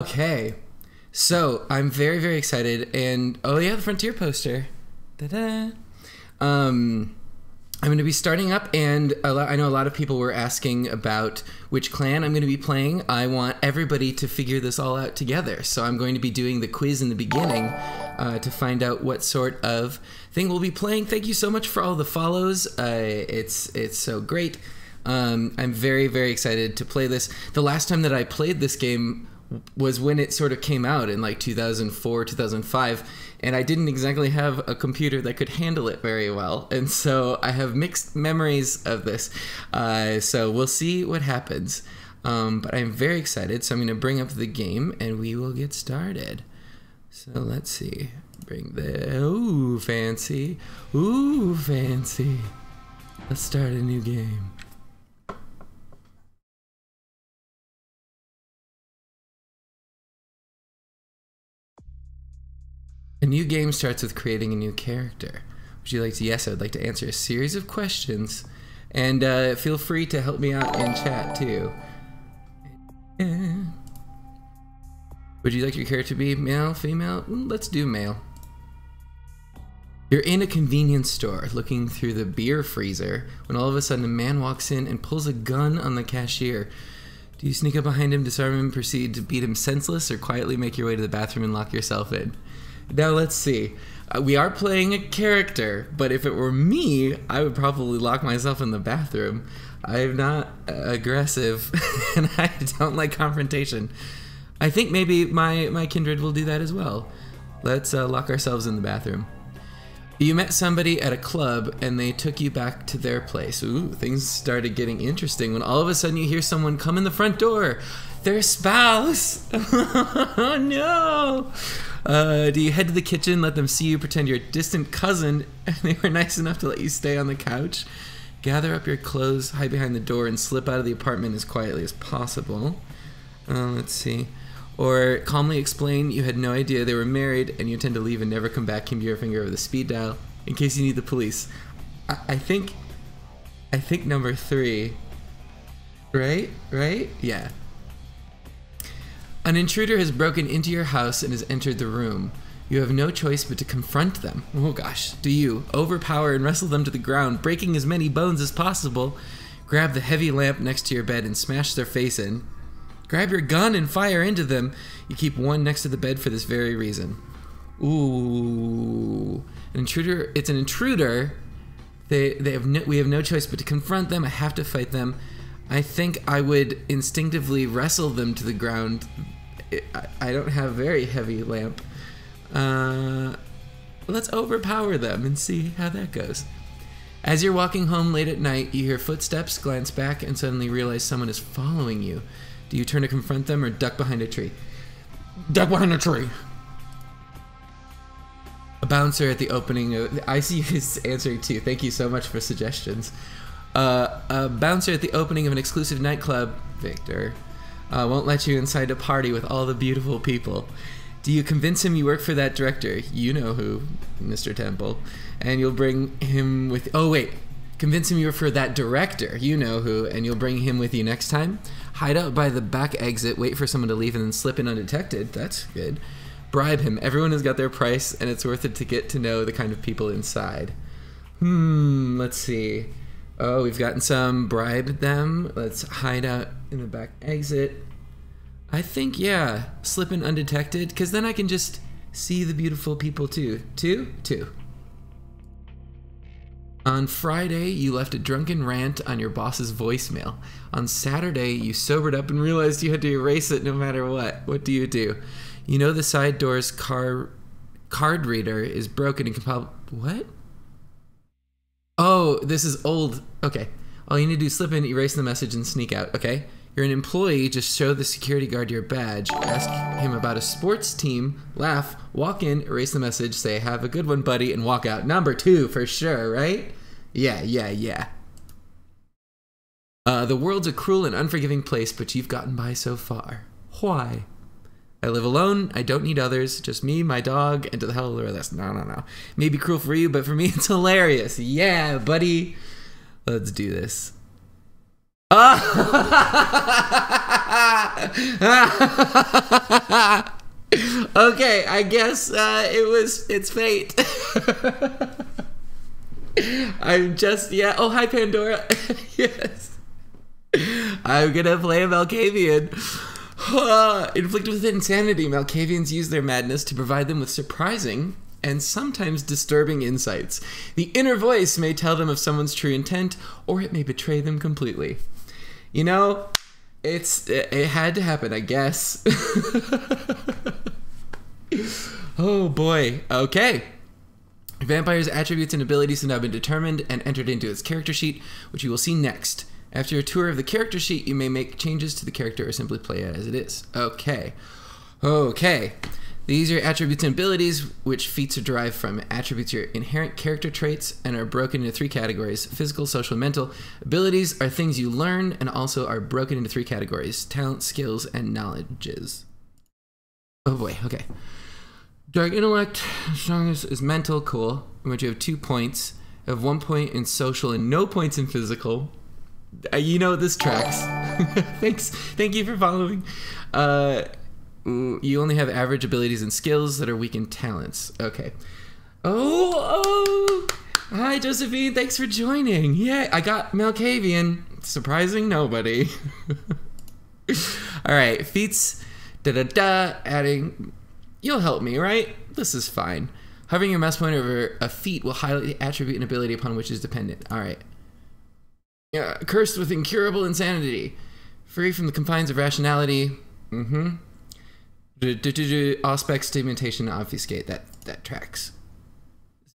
Okay. So I'm very, very excited. And oh, yeah, the Frontier poster. Da da. Um, I'm going to be starting up, and lot, I know a lot of people were asking about which clan I'm going to be playing. I want everybody to figure this all out together. So I'm going to be doing the quiz in the beginning uh, to find out what sort of thing we'll be playing. Thank you so much for all the follows. Uh, it's it's so great. Um, I'm very very excited to play this. The last time that I played this game was when it sort of came out in like 2004 2005 and i didn't exactly have a computer that could handle it very well and so i have mixed memories of this. Uh, so we'll see what happens. Um, but i'm very excited so i'm going to bring up the game and we will get started. So let's see. Bring the ooh fancy. Ooh fancy. Let's start a new game A new game starts with creating a new character. Would you like to? Yes, I would like to answer a series of questions, and uh, feel free to help me out in chat too. Would you like your character to be male, female? Mm, let's do male. You're in a convenience store looking through the beer freezer when all of a sudden a man walks in and pulls a gun on the cashier. Do you sneak up behind him, disarm him, proceed to beat him senseless, or quietly make your way to the bathroom and lock yourself in? Now let's see. Uh, we are playing a character, but if it were me, I would probably lock myself in the bathroom. I'm not aggressive, and I don't like confrontation. I think maybe my my kindred will do that as well. Let's uh, lock ourselves in the bathroom. You met somebody at a club and they took you back to their place. Ooh, things started getting interesting when all of a sudden you hear someone come in the front door. Their spouse. oh no. Uh, do you head to the kitchen, let them see you, pretend you're a distant cousin, and they were nice enough to let you stay on the couch? Gather up your clothes, hide behind the door, and slip out of the apartment as quietly as possible. Uh, let's see. Or calmly explain you had no idea they were married and you intend to leave and never come back. Keep your finger over the speed dial in case you need the police. I, I think, I think number three. Right? Right? Yeah. An intruder has broken into your house and has entered the room. You have no choice but to confront them. Oh gosh, do you? Overpower and wrestle them to the ground, breaking as many bones as possible. Grab the heavy lamp next to your bed and smash their face in. Grab your gun and fire into them. You keep one next to the bed for this very reason. Ooh, an intruder. It's an intruder. They they have no, we have no choice but to confront them. I have to fight them. I think I would instinctively wrestle them to the ground I don't have very heavy lamp. Uh, let's overpower them and see how that goes. As you're walking home late at night, you hear footsteps, glance back, and suddenly realize someone is following you. Do you turn to confront them or duck behind a tree? Duck behind a tree. A bouncer at the opening of. I see you answering too. Thank you so much for suggestions. Uh, a bouncer at the opening of an exclusive nightclub. Victor uh, won't let you inside a party with all the beautiful people. Do you convince him you work for that director? You know who, Mr. Temple. And you'll bring him with. Oh, wait. Convince him you're for that director. You know who. And you'll bring him with you next time. Hide out by the back exit, wait for someone to leave, and then slip in undetected. That's good. Bribe him. Everyone has got their price, and it's worth it to get to know the kind of people inside. Hmm, let's see. Oh, we've gotten some bribe them. Let's hide out in the back exit. I think, yeah, slip in undetected, because then I can just see the beautiful people too. Two? Two. On Friday, you left a drunken rant on your boss's voicemail. On Saturday, you sobered up and realized you had to erase it no matter what. What do you do? You know the side door's car card reader is broken and probably what? Oh, this is old. Okay. All you need to do is slip in, erase the message, and sneak out. Okay. You're an employee, just show the security guard your badge, ask him about a sports team, laugh, walk in, erase the message, say, have a good one, buddy, and walk out. Number two, for sure, right? Yeah, yeah, yeah. Uh, the world's a cruel and unforgiving place, but you've gotten by so far. Why? I live alone. I don't need others. Just me, my dog, and to the hell with this. No, no, no. Maybe cruel for you, but for me, it's hilarious. Yeah, buddy. Let's do this. okay, I guess uh, it was it's fate. I'm just yeah. Oh hi Pandora. yes. I'm gonna play a Malkavian. Inflicted with insanity, Malkavians use their madness to provide them with surprising and sometimes disturbing insights. The inner voice may tell them of someone's true intent, or it may betray them completely. You know, it's it had to happen, I guess. oh boy. Okay. Vampire's attributes and abilities have now been determined and entered into its character sheet, which you will see next. After a tour of the character sheet, you may make changes to the character or simply play it as it is. Okay. Okay. These are attributes and abilities, which feats are derived from attributes are inherent character traits and are broken into three categories physical, social, and mental. Abilities are things you learn and also are broken into three categories talent, skills, and knowledges. Oh boy, okay. Dark intellect, strongest is mental, cool. in Which you have two points. You have one point in social and no points in physical. Uh, you know this tracks. Thanks, thank you for following. Uh, you only have average abilities and skills that are weak in talents. Okay. Oh, oh. Hi, Josephine. Thanks for joining. Yeah, I got Malkavian. Surprising nobody. All right, feats. Da da da. Adding. You'll help me, right? This is fine. Hovering your mouse pointer over a feat will highlight the attribute and ability upon which is dependent. All right. Yeah, cursed with incurable insanity, free from the confines of rationality. Mm-hmm. Auspex stigmatization obfuscate that that tracks.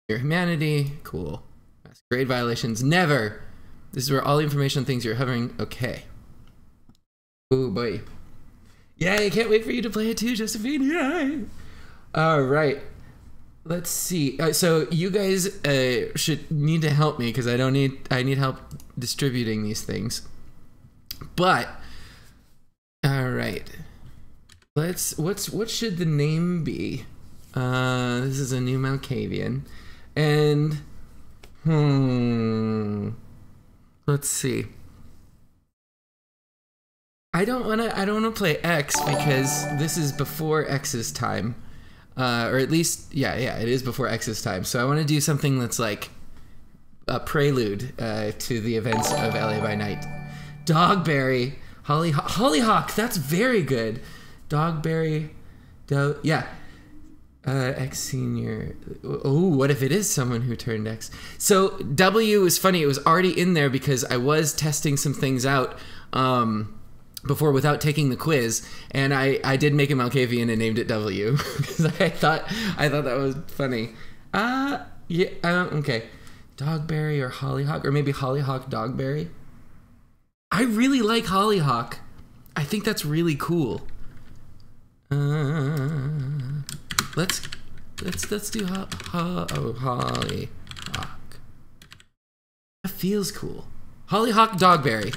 Your humanity, cool. Grade violations, never. This is where all the information on things you're hovering. Okay. Oh boy. Yay! I can't wait for you to play it too, Josephine. Yay! All right. Let's see. Uh, so you guys uh, should need to help me because I don't need. I need help distributing these things. But all right. Let's what's what should the name be? Uh, this is a new Malkavian, and hmm, let's see. I don't wanna I don't wanna play X because this is before X's time, uh, or at least yeah yeah it is before X's time. So I want to do something that's like a prelude uh, to the events of LA by Night. Dogberry, Holly Hollyhock, that's very good. Dogberry, Do, yeah. Uh, X senior. Oh, what if it is someone who turned X? So W is funny. It was already in there because I was testing some things out um, before without taking the quiz, and I, I did make a Malkavian and named it W because I thought I thought that was funny. Uh yeah. Uh, okay. Dogberry or Hollyhock or maybe Hollyhock Dogberry. I really like Hollyhock. I think that's really cool. Uh, let's let's let's do ho, ho, oh, Hollyhock. That feels cool. Hollyhock Dogberry.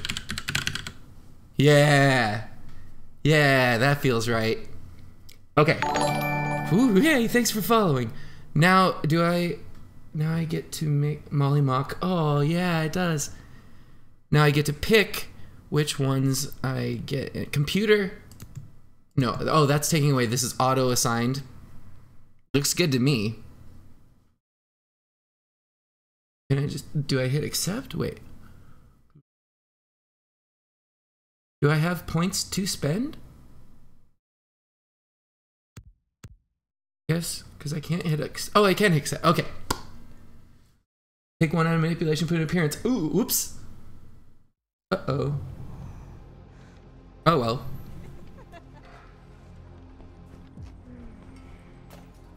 Yeah, yeah, that feels right. Okay. Ooh, hey, thanks for following. Now, do I? Now I get to make Molly Mock. Oh yeah, it does. Now I get to pick which ones I get. Uh, computer no, oh, that's taking away. This is auto assigned. Looks good to me. Can I just, do I hit accept? Wait. Do I have points to spend? Yes, because I can't hit, ex oh, I can hit accept, okay. Take one out of manipulation, put an appearance. Ooh, oops. Uh-oh. Oh well.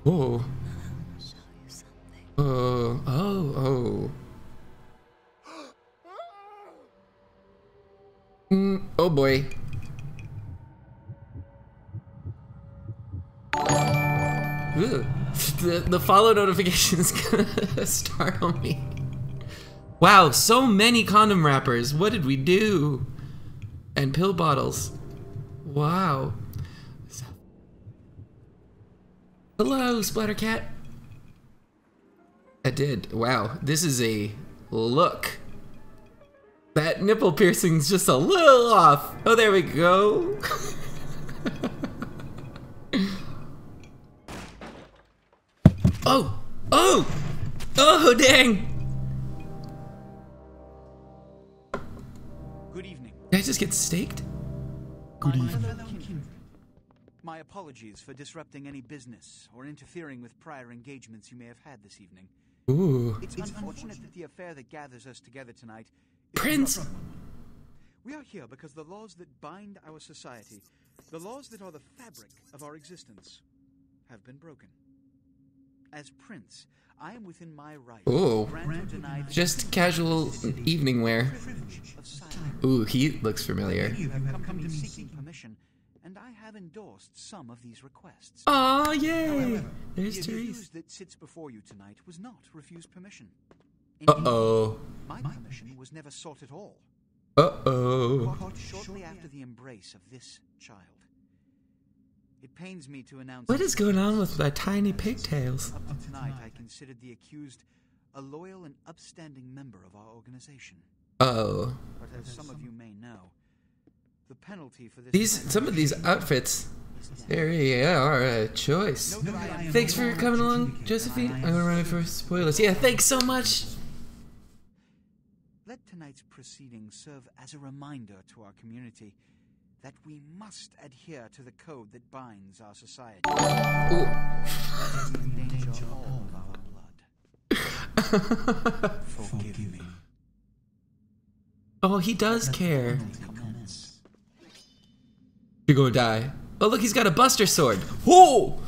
Oh. Oh, oh, oh. Mm, oh boy. Ooh. The, the follow notification is gonna startle me. Wow, so many condom wrappers. What did we do? And pill bottles. Wow. Hello, Splattercat. I did. Wow, this is a look. That nipple piercing's just a little off. Oh, there we go. oh! Oh! Oh, dang! Good evening. Did I just get staked? Good evening. My apologies for disrupting any business or interfering with prior engagements you may have had this evening. Ooh. It's unfortunate that the affair that gathers us together tonight. Prince! We are here because the laws that bind our society, the laws that are the fabric of our existence, have been broken. As prince, I am within my right Ooh. to grant or deny the Just casual evening wear. Ooh, he looks familiar. You have come to me seeking permission, and I have endorsed some of these requests. Oh, yay! There's The Therese. that sits before you tonight was not refused permission. Uh-oh. My permission was never sought at all. Uh oh. Caught shortly after the embrace of this child. It pains me to announce What is going on with my tiny pigtails? up to tonight I considered the accused a loyal and upstanding member of our organization. Oh. But as some of you may know, the penalty for this These some of these outfits they really are a choice. Know that I am Thanks for coming along, Josephine. I'm gonna run it for spoilers. Yeah, thanks so much. Let tonight's proceedings serve as a reminder to our community that we must adhere to the code that binds our society. Ooh. Endanger all of our. Forgive me. Oh, he does care. You're gonna die. Oh, look, he's got a Buster Sword. Whoa!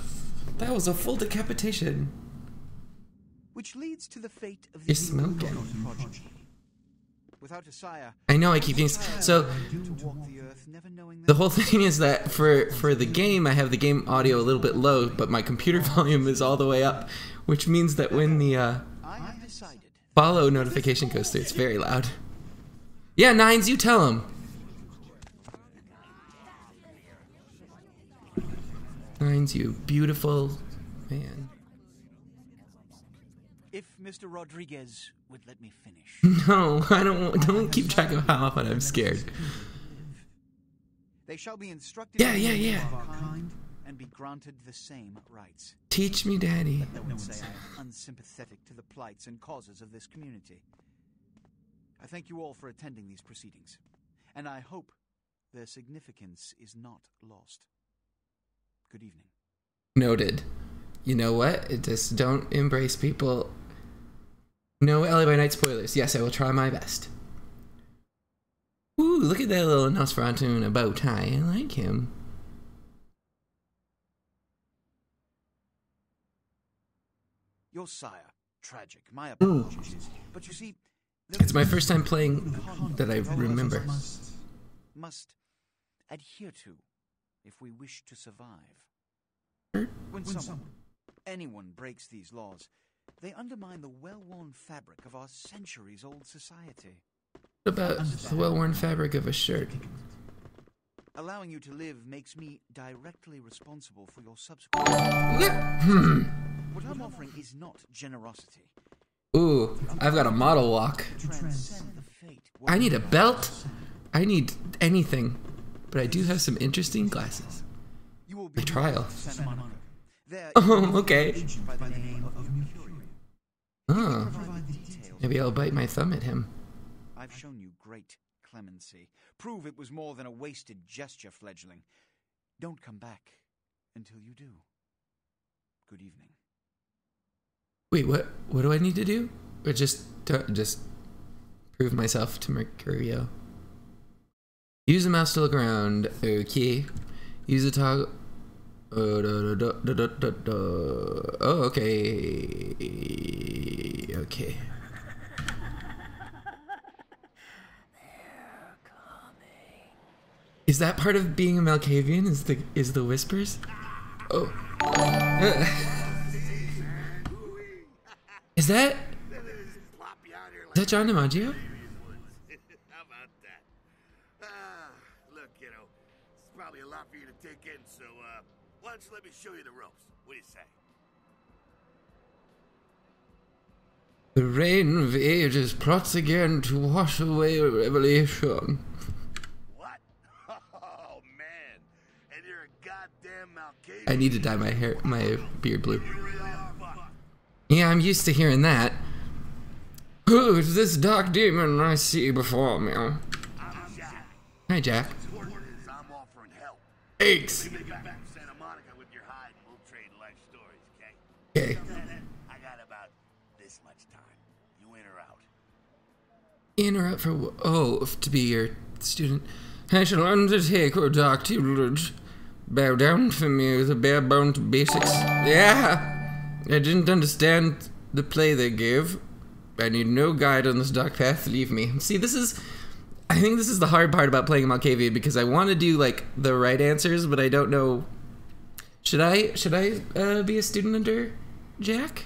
That was a full decapitation. Which leads to the fate of the You're smoking. prodigy. Without a sire, I know I keep getting so. the earth never knowing The that whole thing is that for for the game, I have the game audio a little bit low, but my computer volume is all the way up, which means that when the uh, I have decided follow notification goes through, it's very loud. Yeah, nines, you tell him. Nines, you beautiful man. Mr. Rodriguez would let me finish. No, I don't. want- Don't keep track of how often I'm scared. They shall be instructed Yeah, yeah, yeah. of our kind and be granted the same rights. Teach me, daddy. No one say I am unsympathetic to the plights and causes of this community. I thank you all for attending these proceedings, and I hope their significance is not lost. Good evening. Noted. You know what? It just don't embrace people. No LA by Night spoilers. Yes, I will try my best. Ooh, look at that little Nosferatu in a bow tie. I like him. Your sire, tragic. My apologies. But you see, It's my first time playing that I all of us remember. Must, must adhere to if we wish to survive. When someone, anyone breaks these laws, they undermine the well-worn fabric of our centuries-old society. What about the well-worn fabric of a shirt? Allowing you to live makes me directly responsible for your subsequent. Hmm. What I'm offering is not generosity. Ooh, I've got a model walk. Transcend the fate. I need a belt. I need anything. But I do have some interesting glasses. You will be My trial. Oh, okay. agent by the name of Mercurio. Oh, Provide the details. Maybe I'll bite my thumb at him. I've shown you great clemency. Prove it was more than a wasted gesture, fledgling. Don't come back until you do. Good evening. Wait, what? What do I need to do? Or just just prove myself to Mercurio? Use the mouse to look around. Okay. Use the toggle. Oh, da, da, da, da. oh, okay. Okay. Is that part of being a Malkavian? Is the is the whispers? Oh. Is that is that John DiMaggio? How about that? Ah, look, kiddo, it's probably a lot for you to take in, so uh, why don't you let me show you the ropes? What do you say? The rain of ages plots again to wash away revelation. What? Oh, man. And you're a goddamn Malkavian. I need to dye my hair, my beard blue. Yeah, I'm used to hearing that. Who is this dark demon I see before me? Hi, Jack. Okay. I got about this much time. You in or out? In or out for oh, to be your student. I shall undertake your dark tutelage. Bow down for me with the bare bones basics. Yeah! I didn't understand the play they gave. I need no guide on this dark path. Leave me. See, this is. I think this is the hard part about playing Malkavian because I want to do like the right answers, but I don't know. Should I should I uh, be a student under Jack?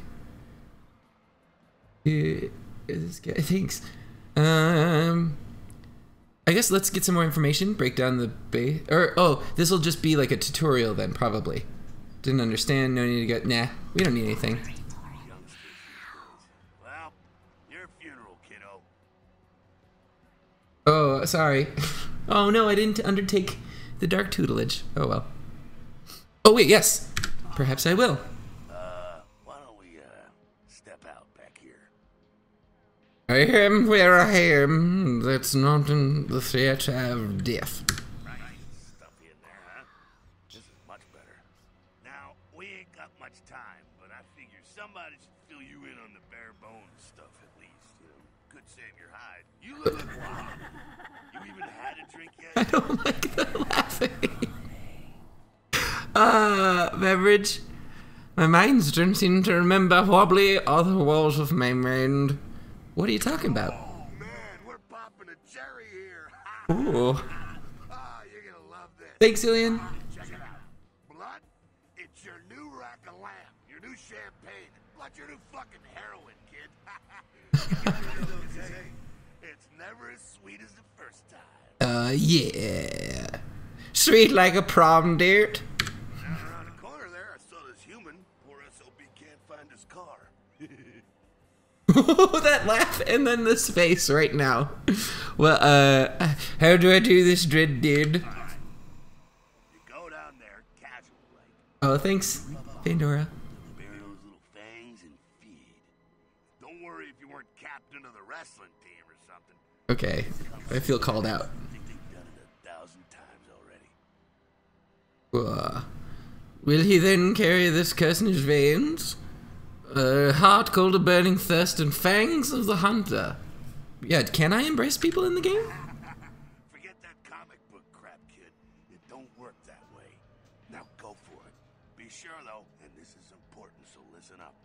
Uh, this guy, thanks. Um, I guess let's get some more information. Break down the base. Or oh, this will just be like a tutorial then, probably. Didn't understand. No need to get. Nah, we don't need anything. Well, your funeral, kiddo. Oh, sorry. Oh no, I didn't undertake the dark tutelage. Oh well. Oh wait, yes. Perhaps I will. I am where I am. That's not in the theater of death. Now, we ain't got much time, but I figure somebody should fill you in on the bare bones stuff at least. You could save your hide. You I don't like the laughing. Uh, beverage. My minds don't seem to remember wobbly other walls of my mind. What are you talking about? Oh, man, we're popping a cherry here. Ooh. You're gonna love this. Thanks, Ilian. Check it out. Blood, it's your new rack of lamb, your new champagne, like your new fucking heroin, kid. it's never as sweet as the first time. Uh, yeah. Sweet like a prom date. Down around the corner there, I saw this human. Poor SOB can't find his car. that laugh and then this face right now. Well, uh, how do I do this, Dread Dude? You go down there, casual Oh, thanks, Pandora. bury those little fangs and feed. Don't worry if you weren't captain of the wrestling team or something. Okay, I feel called out. I think they've done it a thousand times already. Uh, will he then carry this curse in his veins? Uh, heart cold a burning thirst and fangs of the hunter. Yeah, can I embrace people in the game? Forget that comic book crap, kid. It don't work that way. Now go for it. Be sure, though, and this is important, so listen up.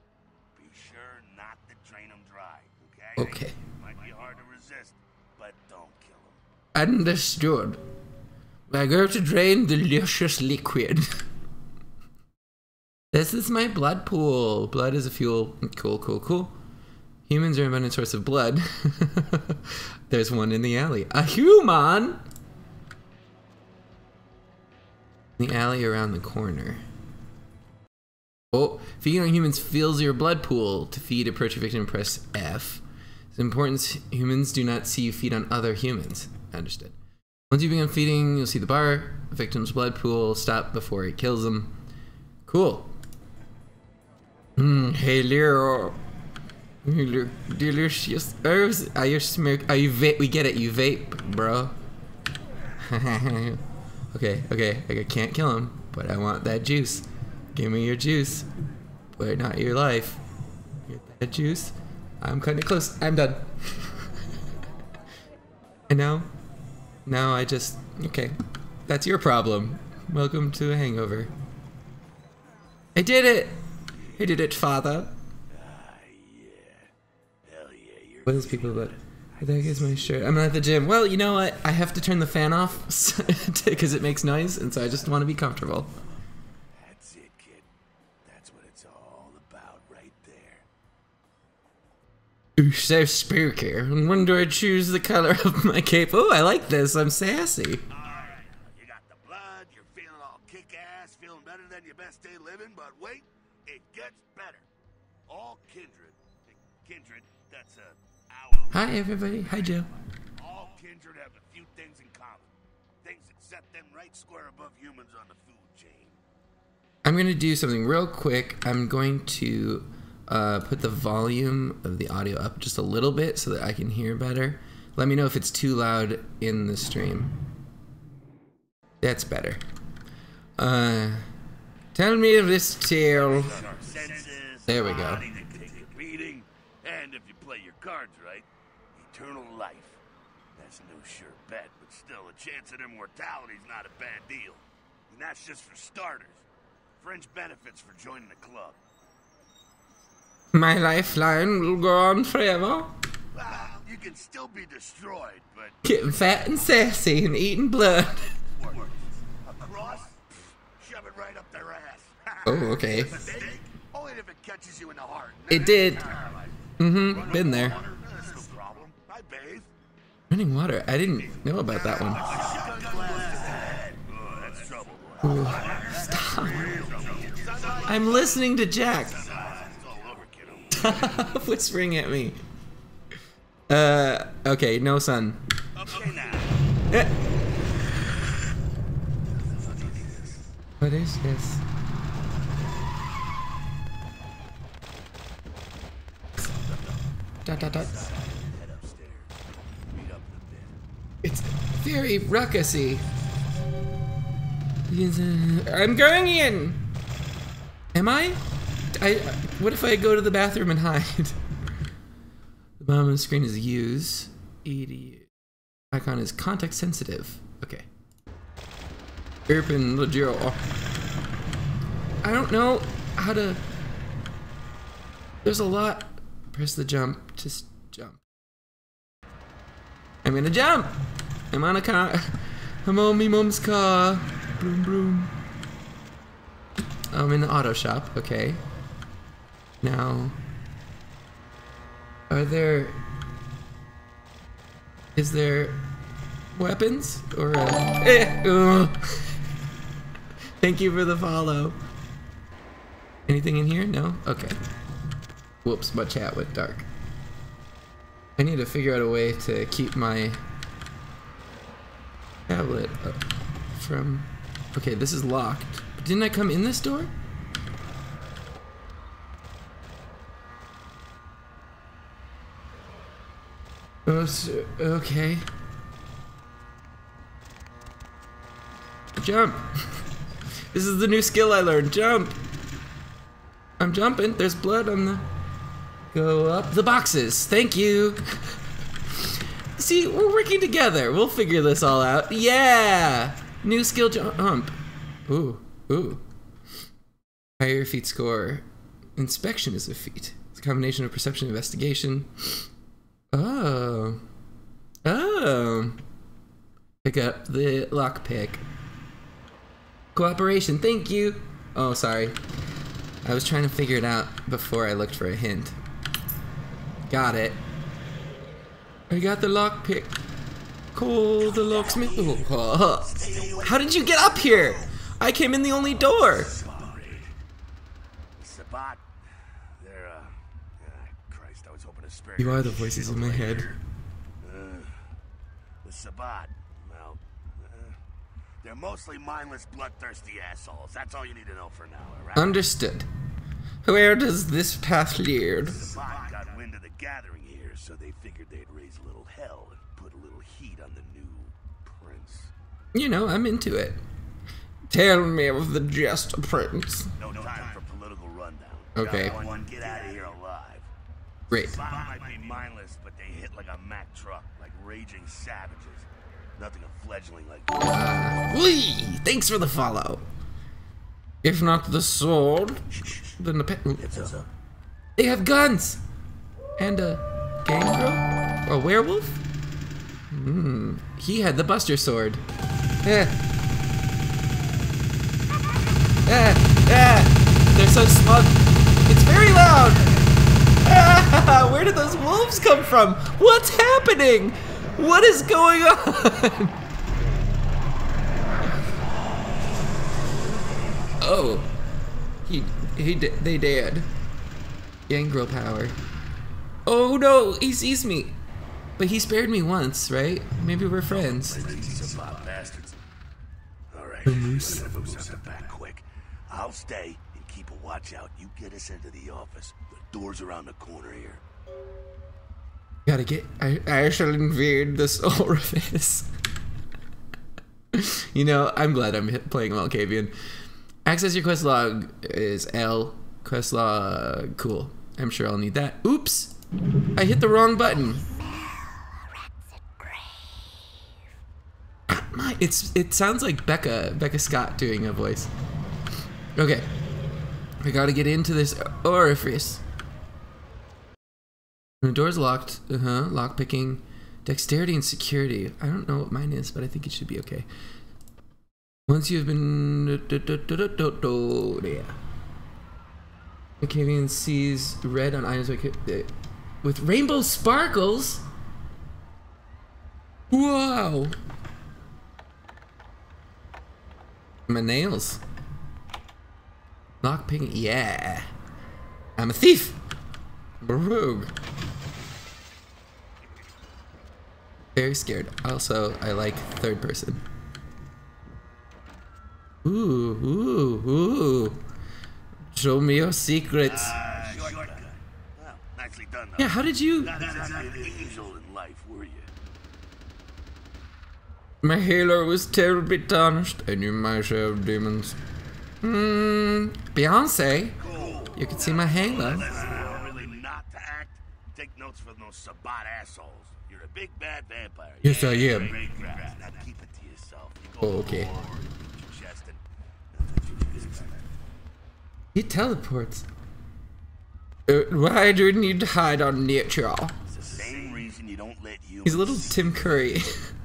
Be sure not to drain them dry, okay? Okay. Might be hard to resist, but don't kill them. Understood. I go to drain the luscious liquid. this is my blood pool. Blood is a fuel. Cool, cool, cool. Humans are an abundant source of blood. There's one in the alley. A human! The alley around the corner. Oh, feeding on humans fills your blood pool. To feed, approach a victim, press F. It's important humans do not see you feed on other humans. Understood. Once you begin feeding, you'll see the bar, victim's blood pool, stop before it kills them. Cool. Mm, hey, Leo. Hello. Delicious. herbs. are you smoke? Are you vape? We get it. You vape, bro. okay, okay. I can't kill him, but I want that juice. Give me your juice, but not your life. Get that juice. I'm cutting it close. I'm done. and now, now I just okay. That's your problem. Welcome to a hangover. I did it. I did it, father. Ah, yeah. Hell yeah, you're What those people but there goes my shirt. I'm not at the gym. Well, you know what? I have to turn the fan off because it makes noise, and so I just want to be comfortable. That's it, kid. That's what it's all about right there. Ooh, so spooky. And when do I choose the color of my cape? Oh, I like this. I'm sassy. Alright, you got the blood, you're feeling all kick ass, feeling better than your best day living, but wait, Hi, everybody. Hi, Joe. All kindred have a few things in common. Things that set them right square above humans on the food chain. I'm going to do something real quick. I'm going to uh, put the volume of the audio up just a little bit so that I can hear better. Let me know if it's too loud in the stream. That's better. Uh, tell me this tale. On our senses, There we go. body that can take a beating, and if you play your cards right, eternal life. That's no sure bet, but still, a chance at immortality's not a bad deal. And that's just for starters. Fringe benefits for joining the club. My lifeline will go on forever. Well, you can still be destroyed, but Getting fat and sassy and eating blood. Across, shove it right up their ass. Oh, okay. Only if it catches you in the heart. It did. Mm-hmm. Been there. Running water. I didn't know about that one. Oh. Ooh, stop. I'm listening to Jack. All whispering at me. Uh, okay, no sun. Eh. What is this? Dot, dot, dot. Head upstairs. Meet up in a bit. It's very ruckusy. I'm going in. Am I? I. What if I go to the bathroom and hide? the bottom of the screen is use. EDU. Icon is context sensitive. Okay. Open the door. I don't know how to. There's a lot. Press the jump. Just jump. I'm gonna jump. I'm on a car. I'm on me mom's car. Broom broom. I'm in the auto shop. Okay. Now, are there? Is there weapons or? A, eh, ugh. Thank you for the follow. Anything in here? No. Okay. Whoops, my chat went dark. I need to figure out a way to keep my tablet from. Okay, this is locked. But didn't I come in this door? Oh, okay. Jump. this is the new skill I learned. Jump. I'm jumping. There's blood on the. Go up the boxes. Thank you. See, we're working together. We'll figure this all out. Yeah! New skill jump. Ooh, ooh. Higher feat score. Inspection is a feat. It's a combination of perception and investigation. Oh. Oh. Pick up the lockpick. Cooperation, thank you. Oh, sorry. I was trying to figure it out before I looked for a hint. Got it. I got the lockpick. Call the locksmith. Oh, How did you get up here? I came in the only door. Sabbat, they're, uh, Christ, I was hoping to spare You are the voices in my head. Uh, the Sabbat, well, uh, they're mostly mindless, bloodthirsty assholes. That's all you need to know for now, alright? Understood. Where does this path lead? Sabbat got wind of the gathering here, so they figured they'd You know, I'm into it. Tell me of the just prince. No time for political rundown. Okay. One, get out of here alive. Great. Might be mindless, but they hit like a Mack truck, like raging savages. Nothing a fledgling like Whee! Thanks for the follow. If not the sword, then the pe- uh, They have guns! And a gangrel? A werewolf? Hmm. He had the Buster Sword. Eh. Eh. Eh. They're so smug. It's very loud! Ah, where did those wolves come from? What's happening? What is going on? Oh, he he they did. Gangrel power. Oh no, he sees me. But he spared me once, right? Maybe we're friends. These are All right, let's move back quick. I'll stay and keep a watch out. You get us into the office. The door's around the corner here. Gotta get. I, I shall invade this orifice. you know, I'm glad I'm playing Malkavian. Access your quest log is L. Quest log. Cool. I'm sure I'll need that. Oops! I hit the wrong button. My, it's it sounds like Becca Becca Scott doing a voice. Okay, I gotta get into this orifice. The door's locked. Uh huh. Lock picking, dexterity and security. I don't know what mine is, but I think it should be okay. Once you've been, yeah. Malkavian sees red on items with rainbow sparkles. Wow. My nails. Lock picking. Yeah. I'm a thief. I'm a rogue. Very scared. Also, I like third person. Ooh, ooh, ooh. Show me your secrets. Ah, shortcut. Well, done. Yeah, how did you? Not exactly an angel in life, were you? My halo was terribly tarnished. I knew my share of demons. Hmm, Beyonce. You can see my halo. Really not to act. Take notes from those Sabbat assholes. You're a big bad vampire. Yes, I am. Great. Now keep it to yourself. You go Oh, okay. forward, beat your chest, and that's what you do. He teleports. Uh, why do you need to hide on nature? It's the same reason you don't let you. He's a little Tim Curry.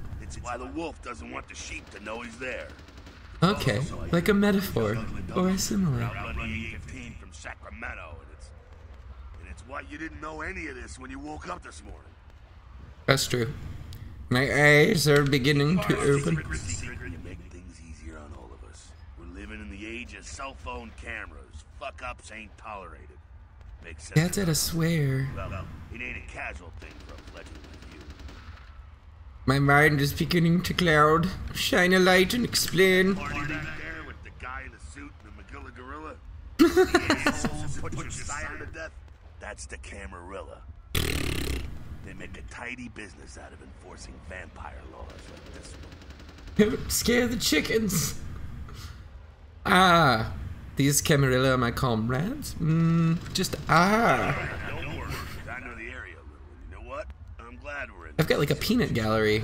Why the wolf doesn't want the sheep to know he's there. okay, like a metaphor or a 15 from Sacramento, and it's and it's why you didn't know any of this when you woke up this morning. That's true. My eyes are beginning to open. You make things easier on all of us. We're living in the age of cell phone cameras. Fuck ups ain't tolerated. Makes sense. That's at a swear. Well, it ain't a casual thing for a legend like you. My mind is beginning to cloud. Shine a light and explain. Party there with the guy in the suit and the Magilla gorilla. The put to death. That's the Camarilla. They make a tidy business out of enforcing vampire laws like this one. Don't scare the chickens. Ah, these Camarilla are my comrades? Mm, just ah. Don't worry, I know the area a little. And you know what? I'm glad we're in. I've got like a peanut gallery.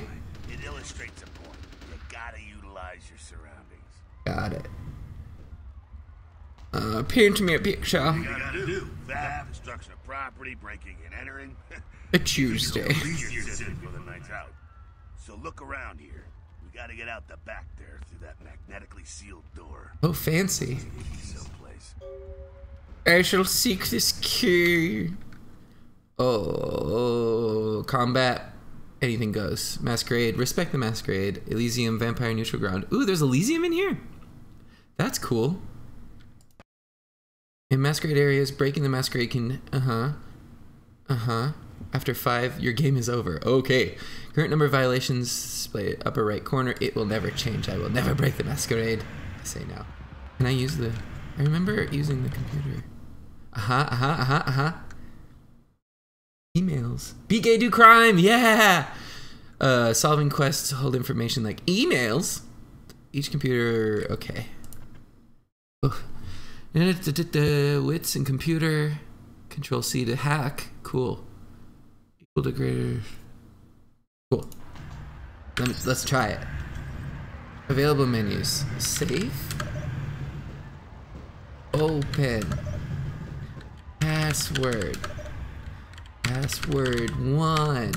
It illustrates a point. You gotta utilize your surroundings. Got it. Uh, paint me a picture. gotta do theft, destruction of property, breaking and entering. A Tuesday. Easier than for the nights out. So look around here. We gotta get out the back there through that magnetically sealed door. Oh, fancy. I shall seek this key. Oh, combat. Anything goes. Masquerade. Respect the masquerade. Elysium. Vampire neutral ground. Ooh, there's Elysium in here. That's cool. In masquerade areas, breaking the masquerade can. Uh huh. Uh huh. After five, your game is over. Okay. Current number of violations display upper right corner. It will never change. I will never break the masquerade. I say now. Can I use the. I remember using the computer. Uh huh, uh huh, uh huh, uh huh. Emails. Gay, do crime. Yeah. Uh, solving quests hold information like emails. Each computer. Okay. Ugh. Wits and computer. Control C to hack. Cool. Equal to greater. Cool. Let me, let's try it. Available menus. Save. Open. Password. Password one.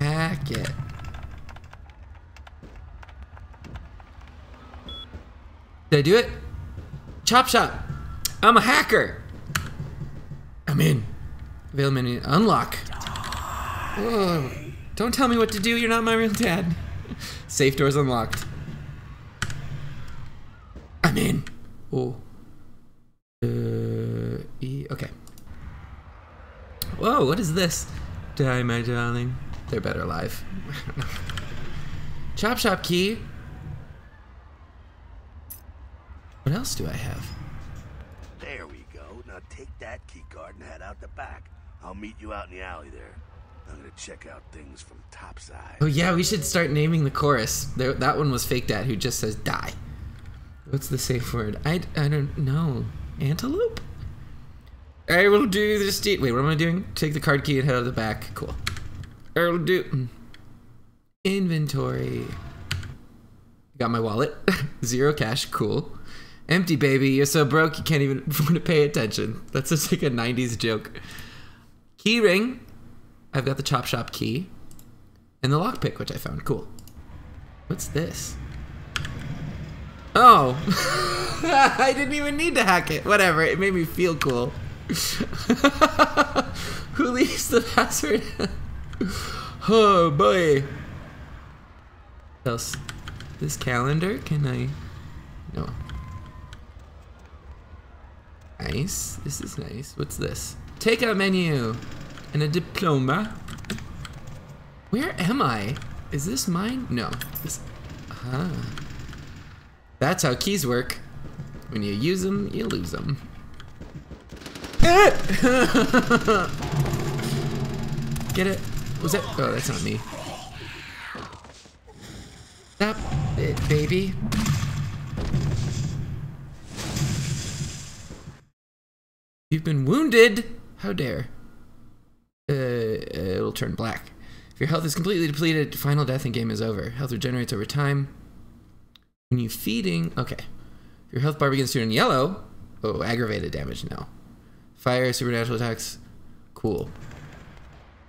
Hack it. Did I do it? Chop shop. I'm a hacker. I'm in. Available menu. Unlock. Whoa. Don't tell me what to do. You're not my real dad. Safe doors unlocked. I'm in. Oh. Uh, e, okay. Whoa, what is this? Die, my darling. They're better alive. Chop shop key. What else do I have? There we go. Now take that key card and head out the back. I'll meet you out in the alley there. I'm gonna check out things from topside. Oh yeah, we should start naming the chorus. There, that one was fake dad who just says die. What's the safe word? I, I don't know. Antelope? I will do this. Wait, what am I doing? Take the card key and head out of the back. Cool. I will do mm. inventory. Got my wallet. Zero cash. Cool. Empty, baby. You're so broke you can't even afford to pay attention. That's just like a 90s joke. Key ring. I've got the chop shop key. And the lockpick, which I found. Cool. What's this? Oh. I didn't even need to hack it. Whatever. It made me feel cool. Who leaves the password? oh boy. What else? This calendar? Can I? No. Nice. This is nice. What's this? Takeout menu and a diploma. Where am I? Is this mine? No. This. Ah. That's how keys work. When you use them, you lose them. Get it? Get it? Was it? Oh, that's not me. Stop it, baby. You've been wounded. How dare? Uh, it'll turn black. If your health is completely depleted, final death and game is over. Health regenerates over time. When you feeding, okay. If your health bar begins to turn yellow, oh, aggravated damage, no. Fire, supernatural attacks, cool.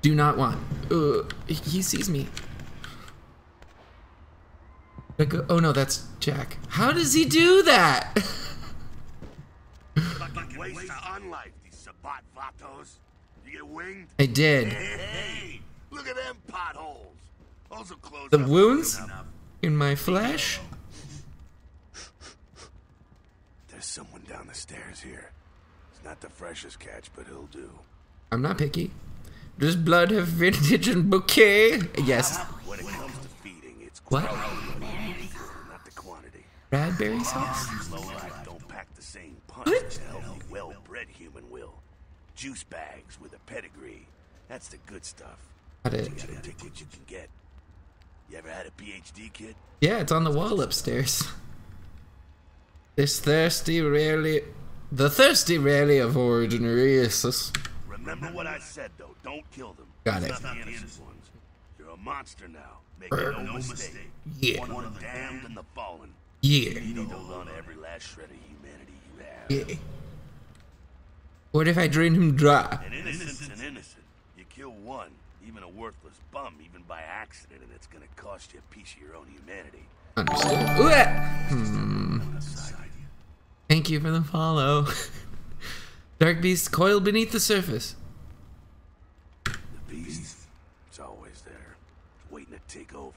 Do not want. Uh, he sees me. Oh no, that's Jack. How does he do that? Fucking waste of unlife, these Sabbat Vatos. You get winged? I did. Hey, look at them potholes. Those will close The wounds in my flesh. There's someone down the stairs here. It's not the freshest catch, but he'll do. I'm not picky. Does blood have vintage and bouquet? Yes. When it comes to feeding, it's What? quality, not the quantity. Raspberry sauce? Don't pack the same punch What? as a well-bred human will. Juice bags with a pedigree. That's the good stuff. Got You gotta take what you can get. You ever had a PhD, kid? Yeah, it's on the wall upstairs. This thirsty rarely. The thirsty rarely avoid an oasis. Remember what I said, though. Don't kill them. Got it. Not the innocent ones. You're a monster now. Make no mistake. Yeah. One of the damned and the fallen. Yeah. You need to hold on to every last shred of humanity you have. Yeah. What if I drain him dry? An innocent's an innocent. You kill one, even a worthless bum, even by accident, and it's gonna cost you a piece of your own humanity. Understood. Ooh, ah. Hmm. Thank you for the follow. Dark beast coiled beneath the surface. The beast, it's always there, waiting to take over.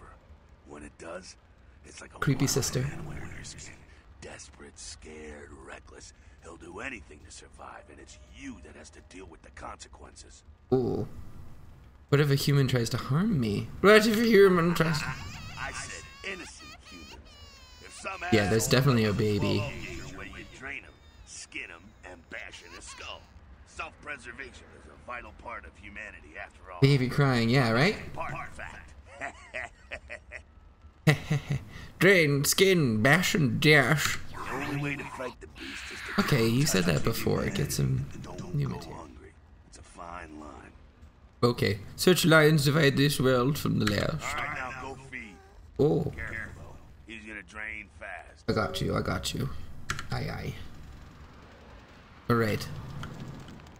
When it does, it's like a Creepy sister. man wearing your skin. Desperate, scared, reckless. He'll do anything to survive, and it's you that has to deal with the consequences. Ooh. What if a human tries to harm me? What if a human tries to... I said innocent humans. Yeah, there's definitely a baby. along here where you drain him, skin him, and bash in his skull. Self-preservation is a vital part of humanity, after all. Baby crying, yeah, right? Part fact. Drain, skin, bash, and dash. the only way to fight the beast is to Okay, you said that before. Get some new material. hungry. It's a fine line. Okay. Such lines divide this world from the last. All right, now go feed. Oh, He's gonna drain fast. I got you, I got you. Aye, aye. Alright.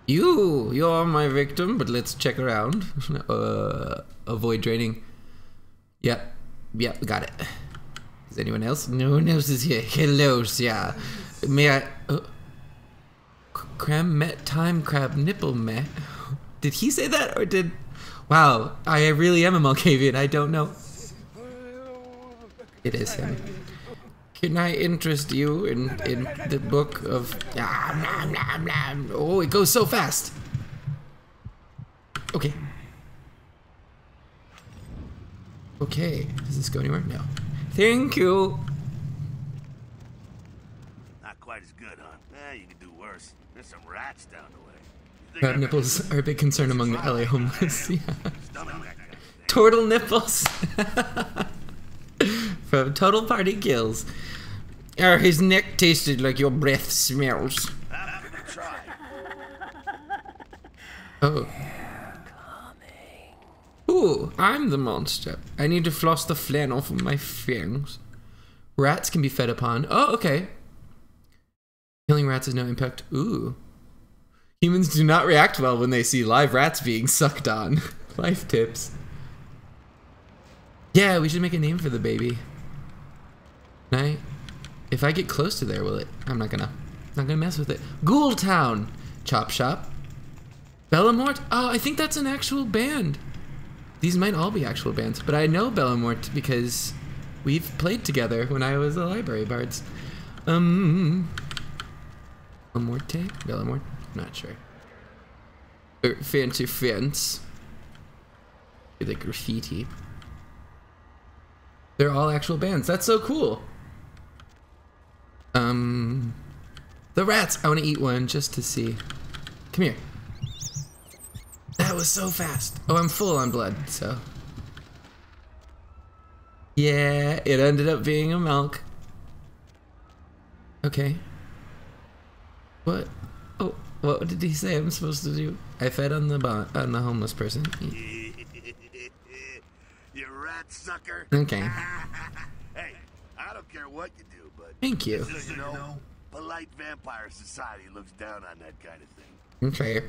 You, you're my victim, but let's check around. uh, avoid draining. Yep, yep, got it. Is anyone else? No one else is here. Hello, yeah. May I... Uh, cram met time crab nipple met. Did he say that or did... Wow, I really am a Malkavian. I don't know. It is him. Can I interest you in, in the book of... Ah, nom, nom, nom. Oh, it goes so fast. Okay. Okay. Does this go anywhere? No. Thank you. Not quite as good, huh? Eh, you could do worse. There's some rats down the way. Crab nipples are a big concern among the LA homeless. yeah. better stomach that kind of thing? Turtle nipples. From Total Party Kills. Oh, his neck tasted like your breath smells. I'm. Oh. Ooh, I'm the monster. I need to floss the flannel from my fangs. Rats can be fed upon. Oh, okay. Killing rats has no impact. Ooh. Humans do not react well when they see live rats being sucked on. Life tips. Yeah, we should make a name for the baby. I? If I get close to there, will it? I'm not gonna. Not gonna mess with it. Ghoul Town. Chop Shop. Bellamort? Oh, I think that's an actual band. These might all be actual bands, but I know Bellamort because we've played together when I was a library bards. Um, Bellamorte? Bellamort? I'm Not sure. Er, fancy fence. The graffiti. They're all actual bands. That's so cool. Um, the rats. I want to eat one just to see. Come here. That was so fast. Oh, I'm full on blood, so. Yeah, it ended up being a milk. Okay. What? Oh, what did he say I'm supposed to do? I fed on the on the homeless person. you rat sucker. Okay. hey, I don't care what you Thank you. just so you know, polite vampire society looks down on that kind of thing. Okay.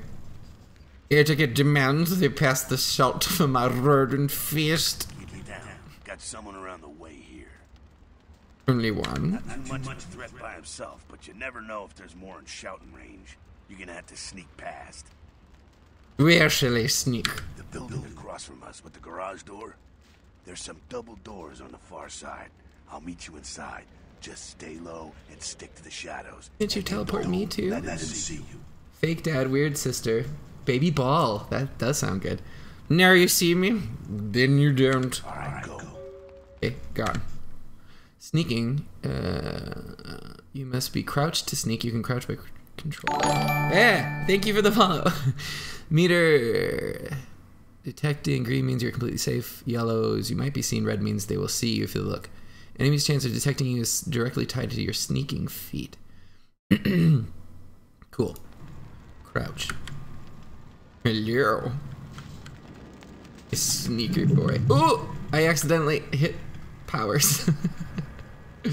Here to demands, they pass the salt for my rodent feast. Get me down. Got someone around the way here. Only one. Not much of threat by himself, but you never know if there's more in shouting range. You're gonna have to sneak past. Where shall I sneak? The building across from us with the garage door. There's some double doors on the far side. I'll meet you inside. Just stay low and stick to the shadows. Didn't you teleport me too? Let them see you. Fake dad, weird sister. Baby ball. That does sound good. Now you see me, then you don't. All right, go. Okay, gone. Sneaking. Uh, you must be crouched to sneak. You can crouch by control. Yeah, thank you for the follow. Meter. Detecting green means you're completely safe. Yellows, you might be seen. Red means they will see you if you look. Enemy's chance of detecting you is directly tied to your sneaking feet. cool. Crouch. Hello. Sneaker boy. Oh! I accidentally hit powers.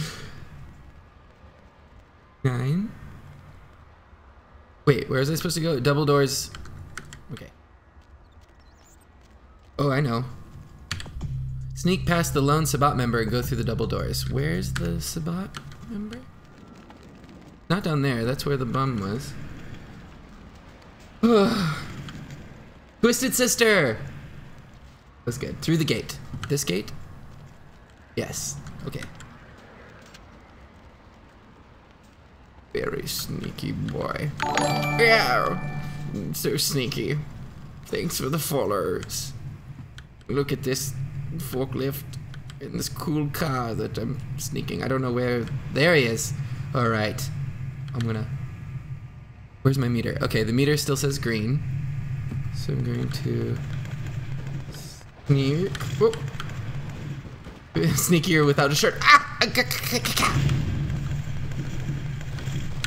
Nine. Wait, where is I supposed to go? Double doors. Okay. Oh, I know. Sneak past the lone Sabbat member and go through the double doors. Where's the Sabbat member? Not down there. That's where the bum was. Twisted Sister! That's good. Through the gate. This gate? Yes. Okay. Very sneaky boy. Yeah! So sneaky. Thanks for the followers. Look at this forklift in this cool car that I'm sneaking. I don't know where. There he is. Alright. I'm gonna. Where's my meter? Okay, the meter still says green. So I'm going to sneak. Whoop. Sneakier without a shirt. Ah! Ah,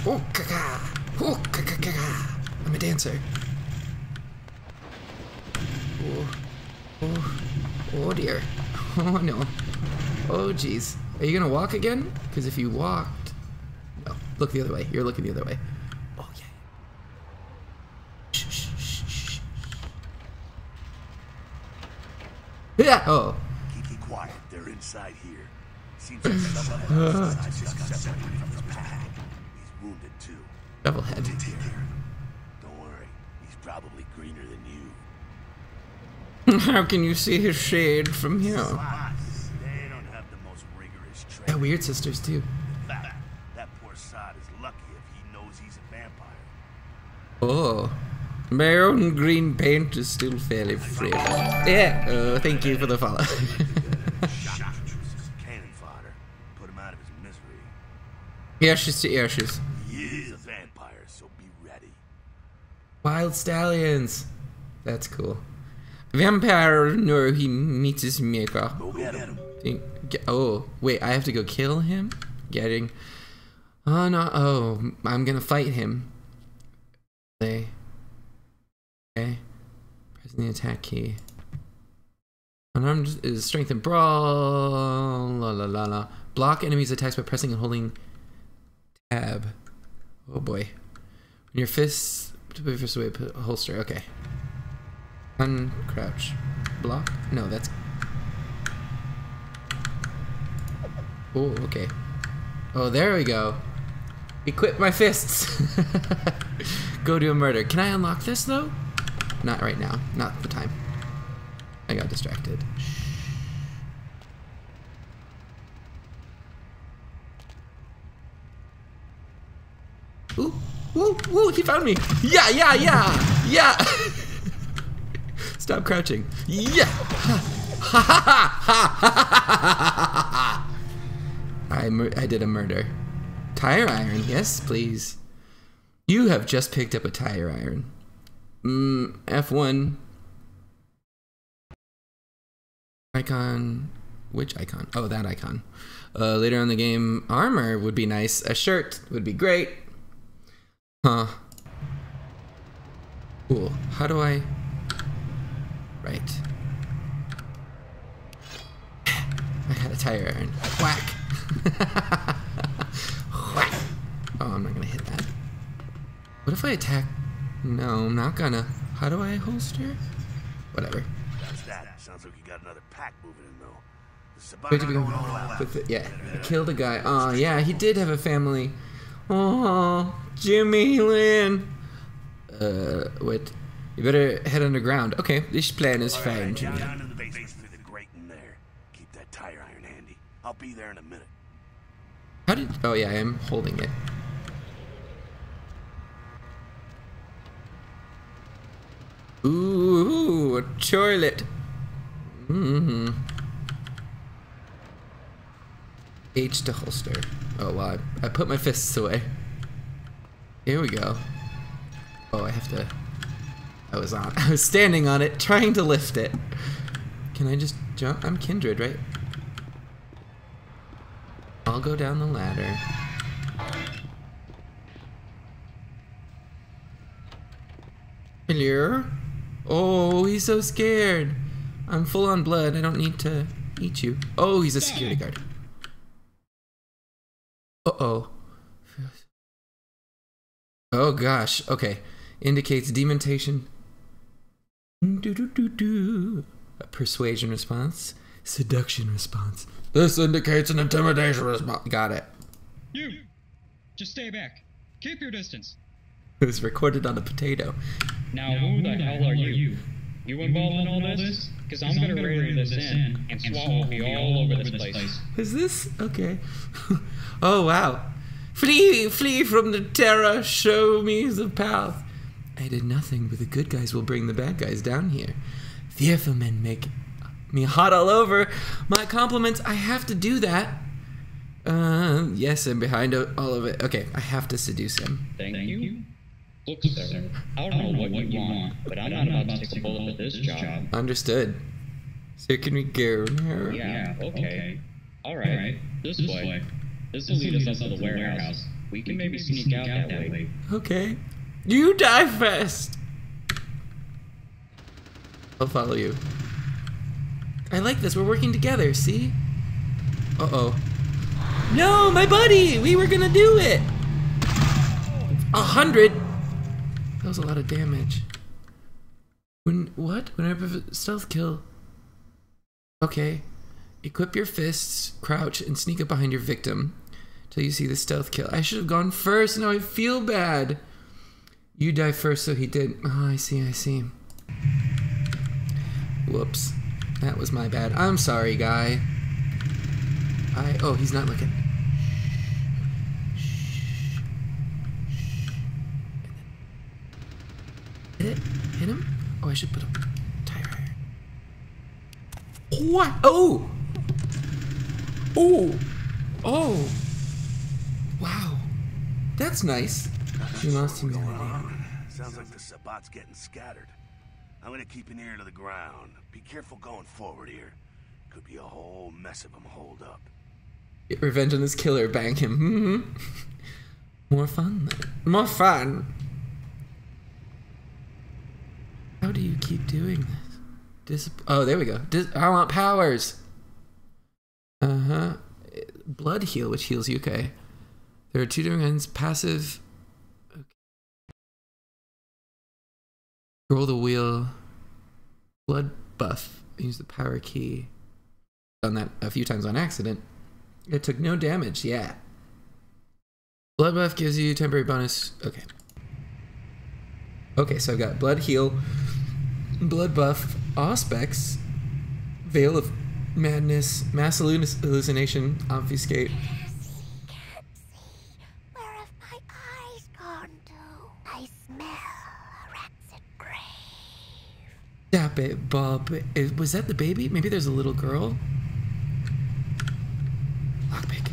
Oh, ka-ka. Oh, ka. I'm a dancer. Oh, oh, oh dear. Oh no. Oh jeez. Are you gonna walk again? Because if you walked, no. Look the other way. You're looking the other way. Oh yeah. Shh, shh, shh, shh. Yeah. Oh. Keep it quiet. They're inside here. Seems like someone else has just got separated from his pack. He's wounded too. Doublehead. Take care How can you see his shade from here? They don't have the most rigorous Yeah, weird sisters too. Fact, that poor sod is lucky if he knows he's a vampire. Oh. My own green paint is still fairly fresh. Yeah. Oh, thank you for the follow. Shot. This is cannon fodder. Put him out of his misery. ashes to ashes. He a vampire, so be ready. Wild stallions. That's cool. Vampire no he meets his maker. Oh, wait, I have to go kill him? Getting. Oh no, oh, I'm gonna fight him. Okay. Okay. Pressing the attack key. Unarmed is strength and brawl. La la la la. Block enemies' attacks by pressing and holding tab. Oh boy. When your fists to put your fist away, holster. Okay. Uncrouch. Block? No, that's Oh, okay. Oh, there we go. Equip my fists. go to a murder. Can I unlock this though? Not right now. Not the time. I got distracted. Ooh, woo, woo, he found me. Yeah, yeah, yeah, yeah. Stop crouching. Yeah. Ha ha ha ha ha ha. I, mur- I did a murder. Tire iron, yes, please. You have just picked up a tire iron. Mm, F1. Icon. Which icon? Oh, that icon. Uh, later in the game, armor would be nice. A shirt would be great. Huh. Cool. How do I. Right. I had a tire iron. Whack. Whack. Oh, I'm not gonna hit that. What if I attack? No, I'm not gonna. How do I holster? Whatever. That's that. Sounds like you got another pack moving in, though. Wait going become with it. Yeah, I killed a guy. Oh, yeah, he did have a family. Oh, Jimmy Lynn. Uh, what? You better head underground. Okay, this plan is fine, Down, Jimmy. down in the basement through the grate in there. Keep that tire iron handy. I'll be there in a minute. How did? Oh yeah, I am holding it. Ooh, a toilet. Mm-hmm. H to holster. Oh wow, I, I put my fists away. Here we go. Oh, I have to. I was on. I was standing on it, trying to lift it. Can I just jump? I'm kindred, right? I'll go down the ladder. Hello? Oh, he's so scared. I'm full on blood. I don't need to eat you. Oh, he's a security guard. Uh oh. Oh gosh. Okay. Indicates dementation. Do do do do. A persuasion response. Seduction response. This indicates an intimidation response. Got it. You! Just stay back. Keep your distance. It was recorded on a potato. Now, who the hell are you? You involved in all this? Because I'm gonna radio this in and swallow you all over this place. Is this okay? oh wow! Flee, flee from the terror. Show me the path. I did nothing, but the good guys will bring the bad guys down here. Fearful men make me hot all over. My compliments. I have to do that. Uh, yes, I'm behind all of it. Okay, I have to seduce him. Thank you. Look, sir, I don't know what you want, but I'm not about to take a bullet for this job. Understood. So can we go now? Yeah, okay. Alright, this way. This will lead us up to the warehouse. We can maybe sneak out that way. Okay. You die first. I'll follow you. I like this. We're working together. See? Uh oh. No, my buddy. We were gonna do it. A hundred. That was a lot of damage. When what? Whenever I have a stealth kill. Okay. Equip your fists, crouch, and sneak up behind your victim till you see the stealth kill. I should have gone first. Now I feel bad. You die first, so he did. Oh, I see, I see. Whoops. That was my bad. I'm sorry, guy. I. Oh, he's not looking. Hit it? Hit him? Oh, I should put a tire. What? Oh! Oh! Oh! Wow. That's nice. You lost humanity. Sounds like the Sabbat's getting scattered. I'm gonna keep an ear to the ground. Be careful going forward here. Could be a whole mess of them holed up. Get revenge on this killer, bang him. Hmm. More fun then. More fun. How do you keep doing this? Dis- oh, there we go. Dis- I want powers. Uh huh. Blood heal, which heals you. Okay. There are two different kinds. Passive. Roll the wheel. Blood buff. Use the power key. Done that a few times on accident. It took no damage. Yeah. Blood buff gives you temporary bonus. Okay. Okay, so I've got blood heal, blood buff, auspex, veil of madness, mass hallucination, obfuscate. Can't see. Where have my eyes gone to? I smell a rancid grave. Stop it, Bob. Was that the baby? Maybe there's a little girl. Lockpick.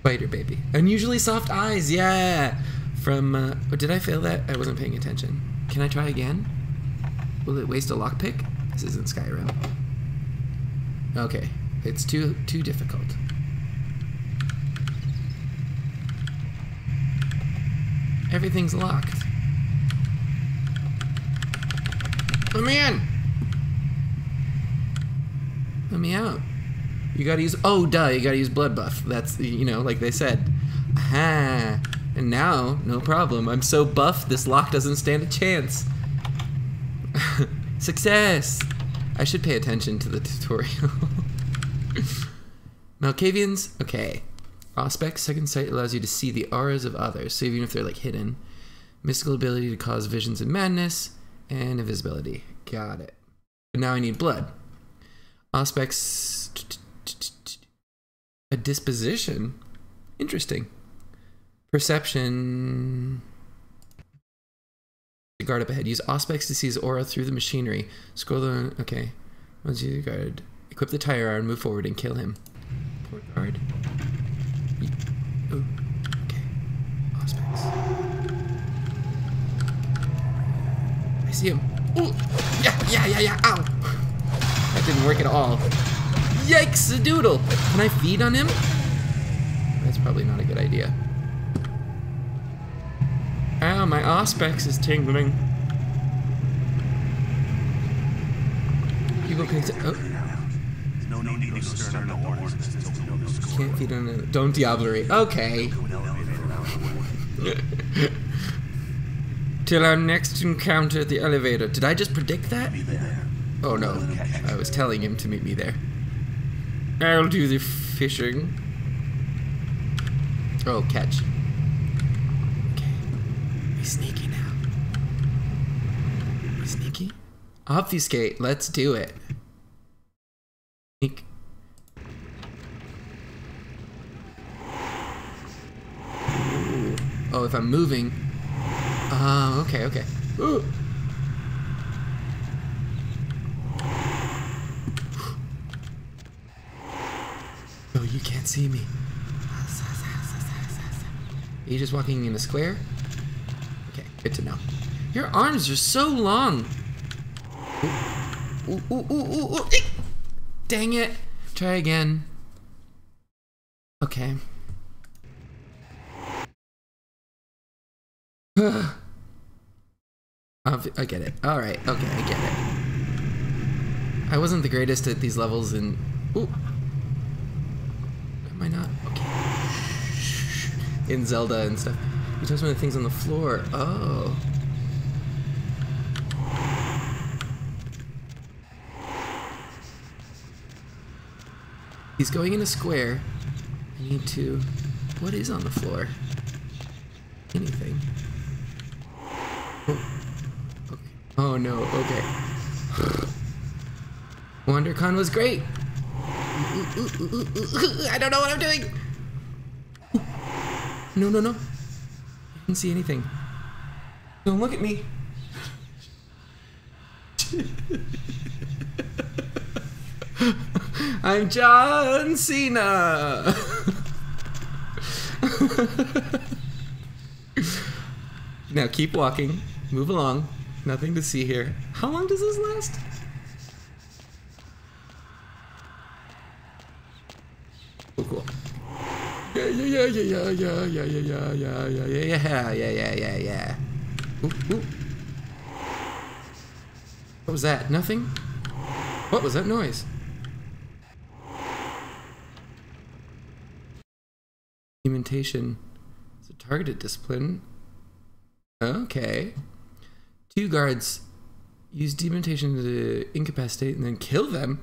Spider baby. Unusually soft eyes. Yeah. From. Uh, oh, did I fail that? I wasn't paying attention. Can I try again? Will it waste a lockpick? This isn't Skyrim. Okay. It's too too difficult. Everything's locked. Let me in. Let me out. You gotta use. Oh, duh. You gotta use blood buff. That's you know, like they said. Aha. And now, no problem. I'm so buff, this lock doesn't stand a chance. Success. I should pay attention to the tutorial. Malkavians. Okay. Auspex, second sight allows you to see the auras of others, so even if they're like hidden. Mystical ability to cause visions of madness, and invisibility. Got it. But now I need blood. Auspex. A disposition. Interesting. Perception. Guard up ahead. Use Auspex to see his aura through the machinery. Scroll the. Okay. Once you guard. Equip the tire iron, move forward, and kill him. Port guard. Ye- Oh, okay. Auspex. I see him. Ooh! Yeah, yeah, yeah, yeah. Ow! That didn't work at all. Yikes a doodle! Can I feed on him? That's probably not a good idea. Ow, my Auspex is tingling. People picked Oh, No, no need to stern the orders until we know the score. can't feed on it. Don't Diablerie. Okay. Till our next encounter at the elevator. Did I just predict that? Oh no. I was telling him to meet me there. I'll do the fishing. Oh, catch. Okay. We sneaky now. We sneaky? Obfuscate. Let's do it. Sneak. Oh, if I'm moving. Oh, okay, okay. Ooh. Oh, you can't see me. Are you just walking in a square? Okay, good to know. Your arms are so long. Ooh, ooh, ooh! Dang it. Try again. Okay. I get it. All right. Okay, I get it. I wasn't the greatest at these levels in. Ooh. Am I not? Okay. In Zelda and stuff. You touch one of the things on the floor. Oh. He's going in a square. I need to. What is on the floor? Anything. Oh. Oh no, okay. WonderCon was great. I don't know what I'm doing. No, no, no. I didn't see anything. Don't look at me. I'm John Cena. now keep walking. Move along. Nothing to see here. How long does this last? Oh, cool. Yeah, yeah, yeah, yeah, yeah, yeah, yeah, yeah, yeah, yeah, yeah, yeah, yeah, yeah, yeah. Ooh, ooh. What was that? Nothing? What was that noise? Dementation. It's a targeted discipline. Okay. Two guards use dementation to incapacitate and then kill them.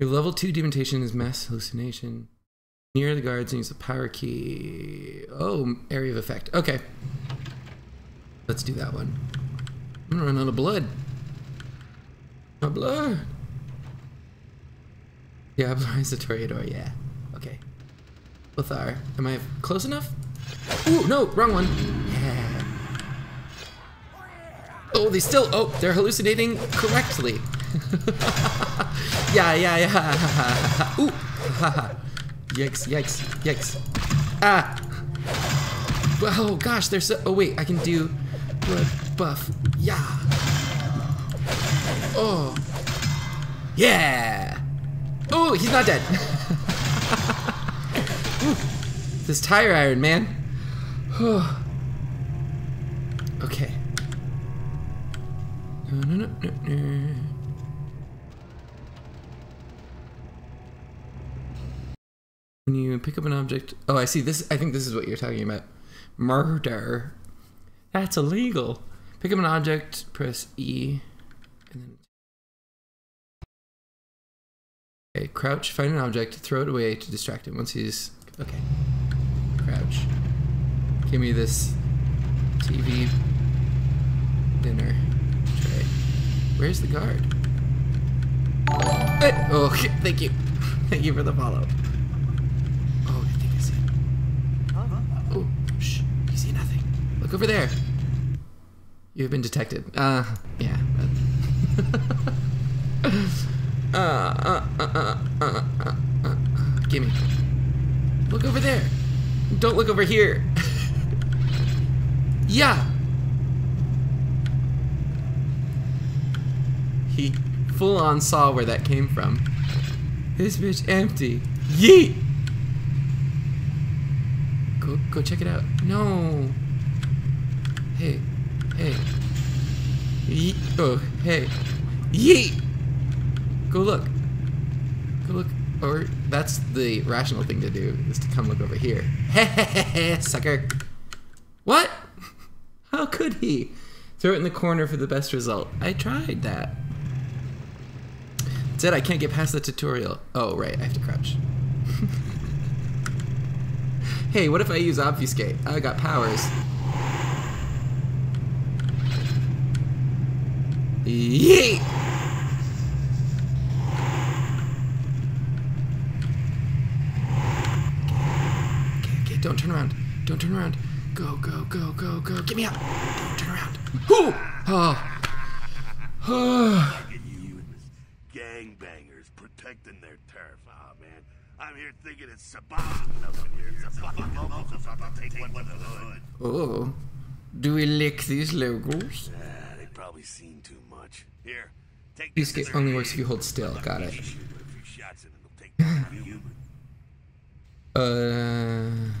Your level two dementation is mass hallucination. Near the guards and use the power key. Oh, area of effect. Okay. Let's do that one. I'm gonna run out of blood. My blood. Diablo is a Toreador, yeah. Okay. Lothar. Am I close enough? Ooh, no, wrong one. Oh, they still, oh, they're hallucinating correctly. yeah, yeah, yeah. Ooh, yikes, yikes, yikes. Ah. Oh gosh, they're so, oh wait, I can do blood buff. Yeah. Oh. Yeah. Oh, he's not dead. This tire iron, man. okay. No, no, no. When you pick up an object, oh, I see this. I think this is what you're talking about. Murder. That's illegal. Pick up an object, press E, and then. Okay, crouch, find an object, throw it away to distract him once he's. Okay. Crouch. Give me this TV dinner. Where's the guard? Oh, okay, thank you. Thank you for the follow. Oh, I think I see it. Oh, shh. You see nothing. Look over there. You have been detected. Uh, yeah. uh, uh, uh, uh, uh, uh, uh, uh. Gimme. Look over there. Don't look over here. yeah. He full on saw where that came from. This bitch empty. Yeet! Go go check it out. No. Hey. Hey. Yeet. Oh, hey. Yeet! Go look. Go look. Or that's the rational thing to do is to come look over here. Sucker. What? How could he? Throw it in the corner for the best result. I tried that. Said I can't get past the tutorial. Oh, right, I have to crouch. hey, what if I use obfuscate? I got powers. Yeet! Okay, okay, don't turn around. Don't turn around. Go, go, go, go, go. Get me out. Don't turn around. Whoo! Oh. Ah. Oh. Ah. Look at you and this gangbangers protecting their turf. Ah, man. I'm here thinking it's Sabbat up here. It's a fucking locals about to take one to the hood. Oh. Do we lick these locals? Ah, they've probably seen too much. Here, take this only works if you hold still. Got it. Shoot a few shots and it'll take them out of human. Uh,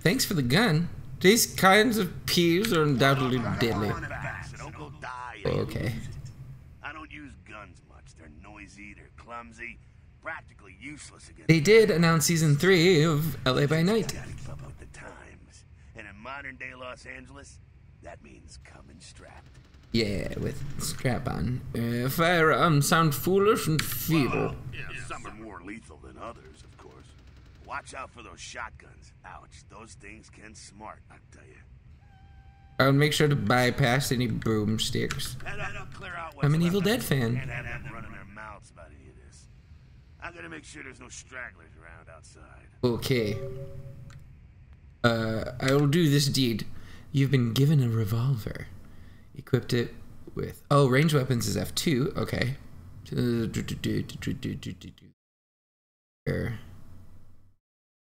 thanks for the gun. These kinds of peas are undoubtedly deadly. Run it back, so don't go die. Okay. I don't use guns much. They're noisy, they're clumsy, practically useless against They did announce season three of LA by Night. Gotta keep up with the times. And in modern day Los Angeles, that means coming strapped. Yeah, with strap on. Uh, firearms sound foolish and feeble. Well, yeah, some are more lethal than others, of course. Watch out for those shotguns. Ouch, those things can smart, I tell you. I'll make sure to bypass any broomsticks. Head up, up, clear out I'm an Evil. Dead fan. Can't have them running their mouths about any of this. I gotta make sure there's no stragglers around outside. Okay. Uh, I will do this deed. You've been given a revolver. Equipped it with. Oh, range weapons is F2. Okay.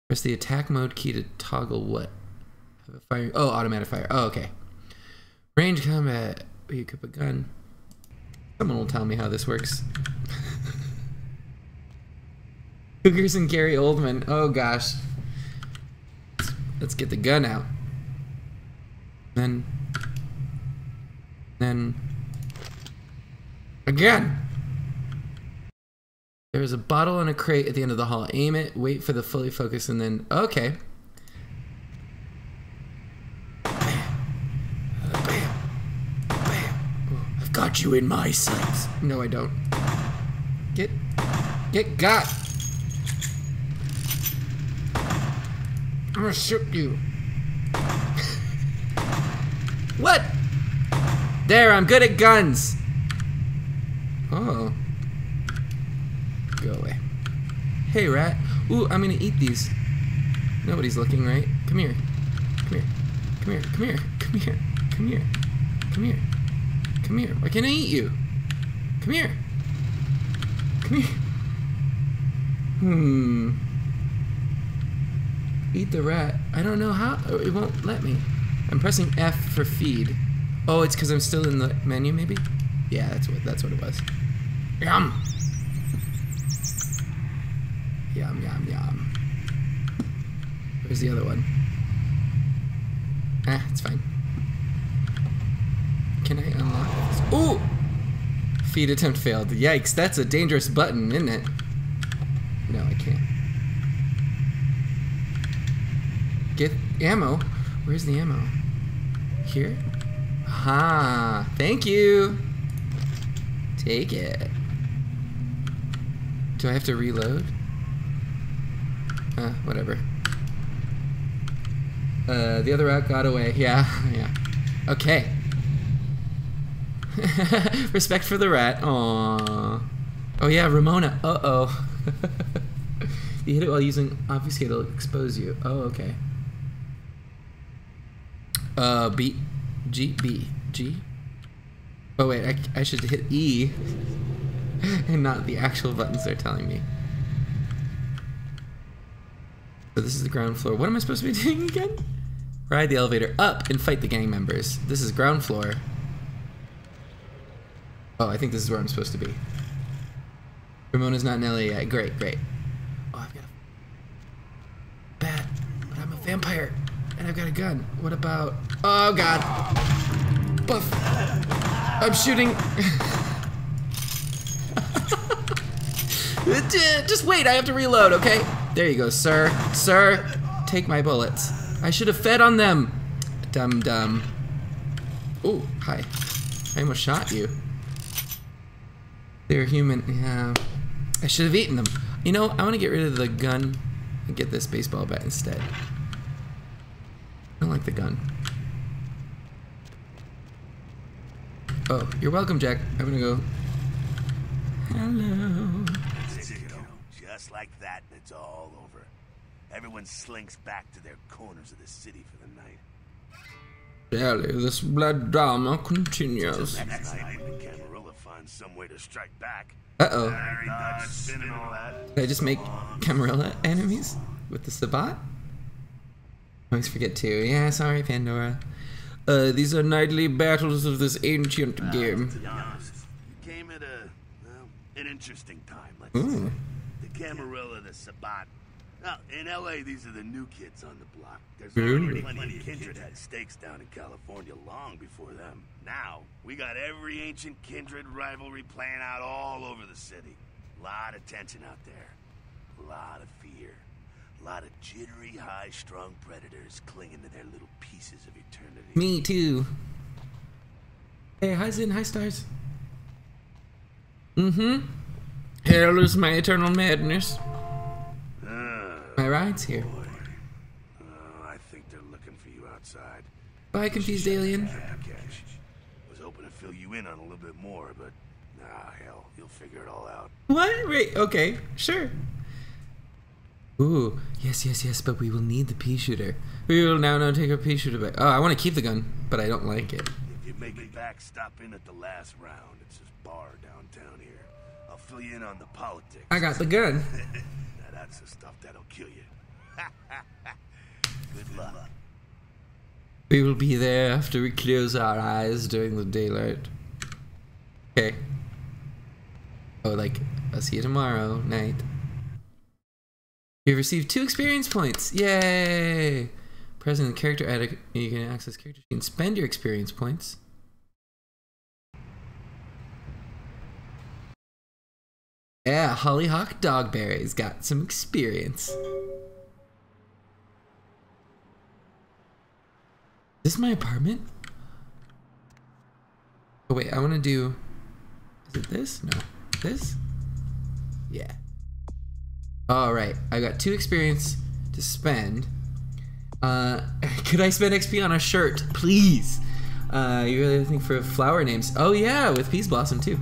Press the attack mode key to toggle what? Have a fire. Oh, automatic fire. Oh, okay. Range combat. We equip a gun. Someone will tell me how this works. Cougars and Gary Oldman. Oh gosh. Let's get the gun out. Then. Then. Again! There's a bottle and a crate at the end of the hall. Aim it, wait for the fully focus, and then. Okay. Got you in my sights. No, I don't. Get. Get got! I'm gonna shoot you. what? There, I'm good at guns. Oh. Go away. Hey, rat. Ooh, I'm gonna eat these. Nobody's looking, right? Come here. Come here. Come here. Come here. Come here. Come here. Come here. Come here. Why can't I eat you? Come here. Come here. Hmm. Eat the rat. I don't know how. It won't let me. I'm pressing F for feed. Oh, it's because I'm still in the menu, maybe? Yeah, that's what that's what it was. Yum. Yum yum yum. Where's the other one? Ah, it's fine. Can I unlock this? Ooh! Feed attempt failed. Yikes, that's a dangerous button, isn't it? No, I can't. Get ammo. Where's the ammo? Here? Ha! Thank you! Take it. Do I have to reload? Uh, whatever. Uh, the other route got away. Yeah, yeah. Okay. Respect for the rat. Aww. Oh yeah, Ramona. Uh oh. you hit it while using obfuscate, it'll expose you. Oh, okay. Uh, B, G, B, G. Oh wait, I, I should hit E, and not the actual buttons they're telling me. So this is the ground floor. What am I supposed to be doing again? Ride the elevator up and fight the gang members. This is ground floor. Oh, I think this is where I'm supposed to be. Ramona's not in LA yet. Great, great. Oh, I've got a bat, but I'm a vampire, and I've got a gun. What about? Oh God! Buff! I'm shooting. Just wait. I have to reload. Okay. There you go, sir. Sir, take my bullets. I should have fed on them. Dum dum. Oh, hi. I almost shot you. They're human. Yeah. I should have eaten them. You know, I want to get rid of the gun and get this baseball bat instead. I don't like the gun. Oh, you're welcome, Jack. I'm gonna go. Hello. That's it, kiddo. Just like that, it's all over. Everyone slinks back to their corners of the city for the night. Daily, this blood drama continues. Next night, Camarilla finds some way to strike back. Uh oh. Harry Dodge spinning all that. Did I just make Camarilla enemies with the Sabbat? Always forget too. Yeah, sorry, Pandora. Uh, these are nightly battles of this ancient ah, game. To be honest, you came at a, well, an interesting time, let's Ooh. say. The Camarilla, the Sabbat. Now, in LA, these are the new kids on the block. There's hmm. already Ooh. plenty of Kindred had stakes down in California long before them. Now, we got every ancient Kindred rivalry playing out all over the city. A Lot of tension out there. A Lot of fear. Lot of jittery, high-strung predators clinging to their little pieces of eternity. Me too. Hey, hi Zin, hi Stars. Mm-hmm. Hell is my eternal madness. Ah, My ride's here. Oh, I think they're looking for you outside. Bye, confused alien. Cash. Was hoping to fill you in on a little bit more, but nah, hell, you'll figure it all out. What? Wait, okay, sure. Ooh, yes, yes, yes, but we will need the pea shooter. We will now now take our pea shooter back. Oh, I want to keep the gun, but I don't like it. If you make it back, stop in at the last round. It's this bar downtown here. I'll fill you in on the politics. I got the gun. now that's the stuff that'll kill you. Good luck. We will be there after we close our eyes during the daylight. Okay. Oh, like, I'll see you tomorrow night. You've received two experience points. Yay! Present the character edit, you can access characters. You can spend your experience points. Yeah, Hollyhock Dogberry's got some experience. Is this my apartment? Oh wait, I want to do. Is it this? No, this. Yeah. All right, I got two experience to spend. Uh, could I spend XP on a shirt, please? Uh, you really looking for flower names? Oh yeah, with Peaseblossom too.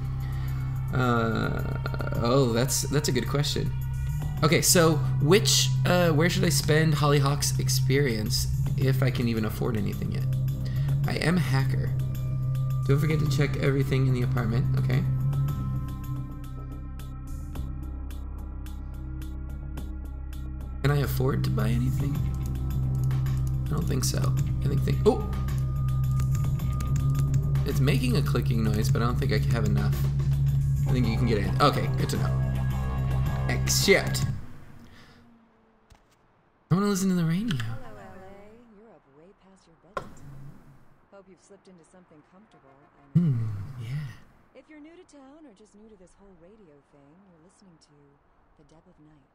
Uh, oh, that's that's a good question. Okay, so which uh, where should I spend Hollyhock's experience if I can even afford anything yet? I am a hacker. Don't forget to check everything in the apartment. Okay. Can I afford to buy anything? I don't think so. I think think. Oh, it's making a clicking noise, but I don't think I can have enough. I think you can get it. Okay, good to know. Except. I want to listen to the radio. Hello, LA. You're up way past your bedtime. Hope you've slipped into something comfortable. Hmm, yeah. if you're new to town or just new to this whole radio thing, you're listening to The Deb of Night.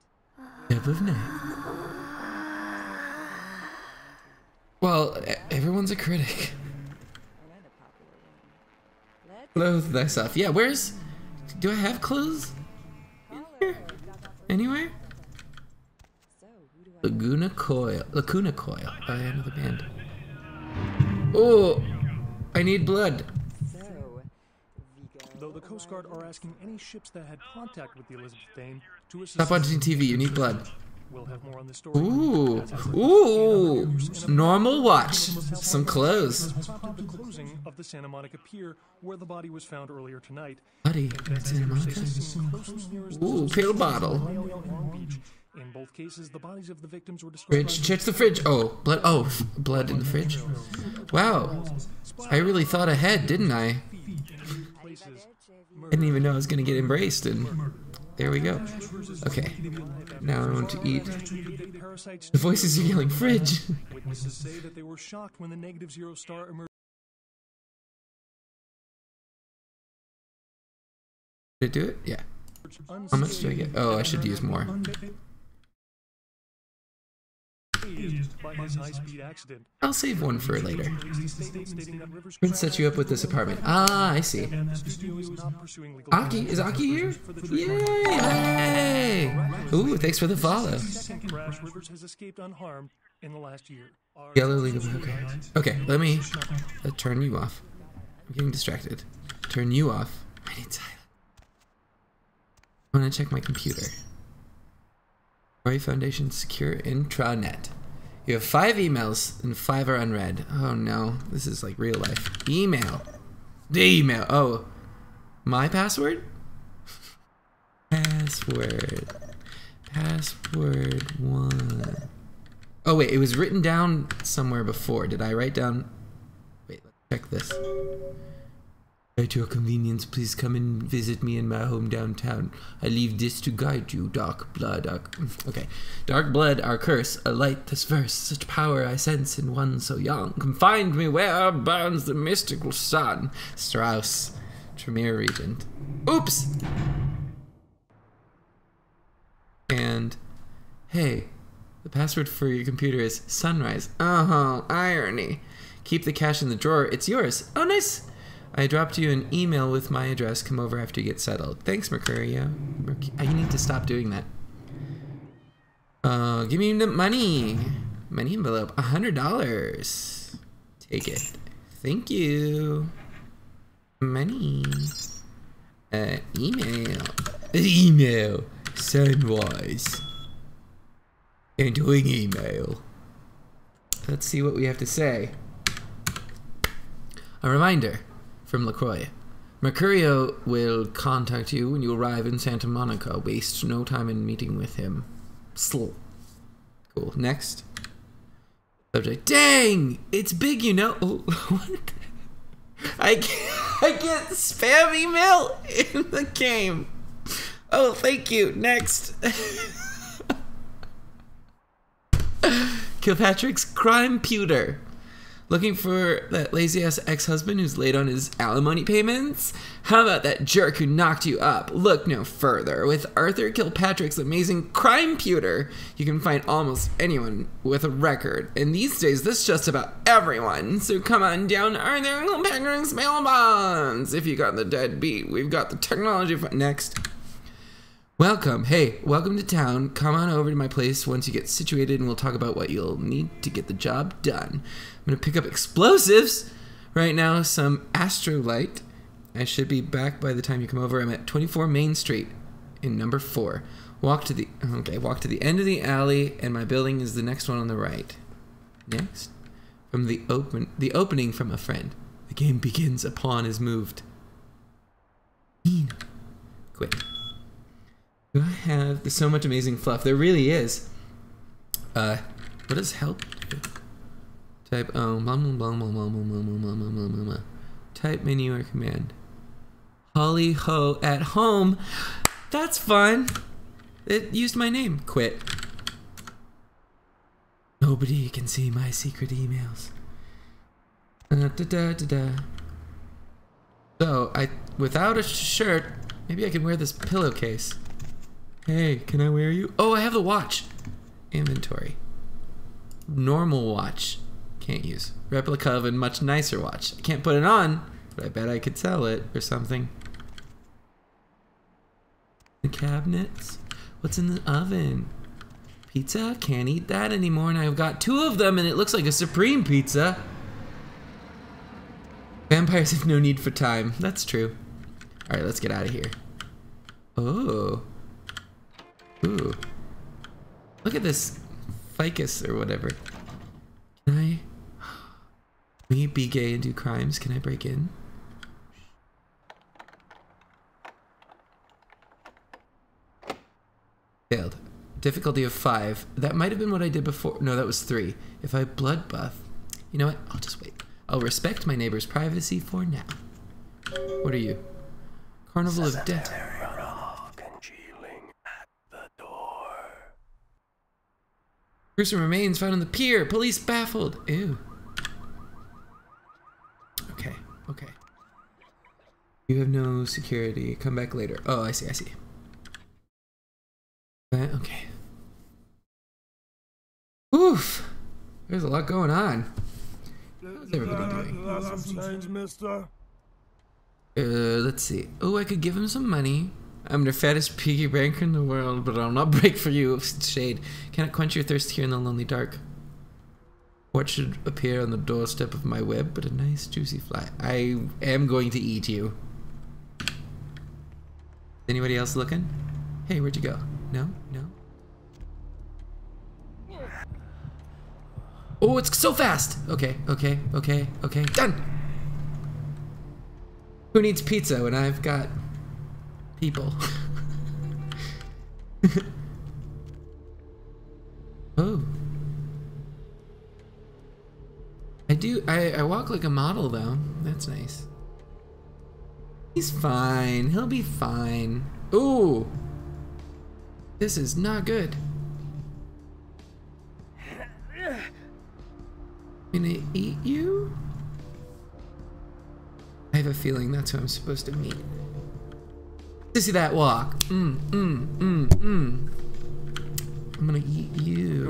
Well, everyone's a critic. Clothe thyself. Yeah, where's. Do I have clothes? Anywhere? Laguna Coil. Lacuna Coil. I am the band. Oh, I need blood. Though the Coast Guard are asking any ships that had contact with the Elizabeth Dane. Stop watching TV. You need blood. We'll have more on this story. Ooh, ooh. Normal watch. Some clothes. the closing of the Santa Monica Pier, where the body was found earlier tonight. Buddy, that's Monica. Seen closely nearest the Ooh, pill bottle. In both cases, the bodies of the victims were described. Fridge. Check the fridge. Oh, blood. Oh, blood in the fridge. Wow. I really thought ahead, didn't I? I didn't even know I was gonna get embraced, and there we go. Okay. Now I want to eat. The voices are yelling, fridge. Witnesses say that they were shocked when the negative zero star emerged. Did I do it? Yeah. How much do I get? Oh, I should use more. I'll save one for later. Statement stating that Rivers Prince set you up with this apartment. Ah, I see. and the studio is not pursuing legal Aki, is Aki here? Yay! Ooh, thanks for the follow. Second crash, Rivers has escaped unharmed in the last year. Our Yellow League of okay. Okay, let me uh, turn you off. I'm getting distracted. Turn you off. I need silence. I want to check my computer. Roy Foundation Secure Intranet. You have five emails and five are unread. Oh no, this is like real life. Email. The email. Oh, my password? Password. Password one. Oh wait, it was written down somewhere before. Did I write down? Wait, let's check this. At your convenience, please come and visit me in my home downtown. I leave this to guide you, dark blood. Dark, okay, dark blood, our curse. A light this verse, such power I sense in one so young. Confined me where burns the mystical sun. Strauss, Tremere Regent. Oops. And hey, the password for your computer is sunrise. Oh, irony. Keep the cash in the drawer. It's yours. Oh, nice. I dropped you an email with my address. Come over after you get settled. Thanks, Mercurio. Merc- I need to stop doing that. Uh, give me the money. Money envelope. A hundred dollars. Take it. Thank you. Money. Uh, email. Email. Sunrise. Entering email. Let's see what we have to say. A reminder from LaCroix. Mercurio will contact you when you arrive in Santa Monica. Waste no time in meeting with him. Sl. Cool. Next. Subject. Dang! It's big, you know. Oh, what? I get, I get spam email in the game. Oh, thank you. Next. Kilpatrick's crime pewter. Looking for that lazy ass ex husband who's late on his alimony payments? How about that jerk who knocked you up? Look no further. With Arthur Kilpatrick's amazing crime pewter, you can find almost anyone with a record. And these days, this just about everyone. So come on down Arthur Kilpatrick's bail bonds. If you got the dead beat, we've got the technology for next. Welcome. Hey, welcome to town. Come on over to my place once you get situated and we'll talk about what you'll need to get the job done. I'm going to pick up explosives. Right now, some astrolite. I should be back by the time you come over. I'm at 24 Main Street in number 4. Walk to the Okay, walk to the end of the alley and my building is the next one on the right. Next, from the open the opening from a friend. The game begins a pawn is moved. Quick. I have so much amazing fluff? There really is. Uh, what does help do? Type oh blah blah blah blah blah blah blah blah blah blah blah blah. Type menu or command. Holly ho at home. That's fun. It used my name. Quit. Nobody can see my secret emails. Uh, da, da, da, da. So I, without a shirt, maybe I can wear this pillowcase. Hey, can I wear you? Oh, I have the watch. Inventory. Normal watch. Can't use. Replica of a much nicer watch. I can't put it on, but I bet I could sell it or something. The cabinets. What's in the oven? Pizza? Can't eat that anymore, and I've got two of them, and it looks like a supreme pizza. Vampires have no need for time. That's true. All right, let's get out of here. Oh. Ooh. Look at this ficus or whatever. Can I me be gay and do crimes? Can I break in? Failed. Difficulty of five. That might have been what I did before. No, that was three. If I bloodbath. You know what? I'll just wait. I'll respect my neighbor's privacy for now. What are you? Carnival of Death. Gruesome remains found on the pier. Police baffled. Ew. Okay, okay. You have no security. Come back later. Oh, I see, I see. Uh, okay. Oof. There's a lot going on. How's everybody doing? mister. Uh, let's see. Oh, I could give him some money. I'm the fattest piggy banker in the world, but I'll not break for you, Shade. can Cannot quench your thirst here in the lonely dark. What should appear on the doorstep of my web but a nice juicy fly? I am going to eat you. Anybody else looking? Hey, where'd you go? No? No? Oh, it's so fast! Okay, okay, okay, okay. Done! Who needs pizza when I've got people. oh. I do, I, I walk like a model though. That's nice. He's fine. He'll be fine. Ooh. This is not good. Gonna eat you? I have a feeling that's who I'm supposed to meet. To see that walk. Mm, mm, mm, mm. I'm gonna eat you.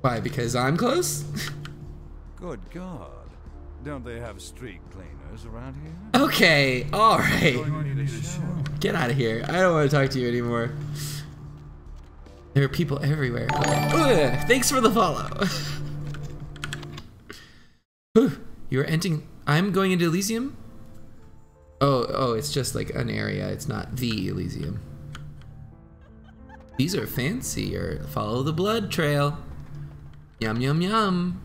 Why? Because I'm close? Good God. Don't they have street cleaners around here? Okay, alright. Get out of here. I don't want to talk to you anymore. There are people everywhere. Ugh, thanks for the follow. you are entering. I'm going into Elysium? Oh, oh, it's just like an area. It's not the Elysium. These are fancier. Follow the blood trail. Yum yum yum.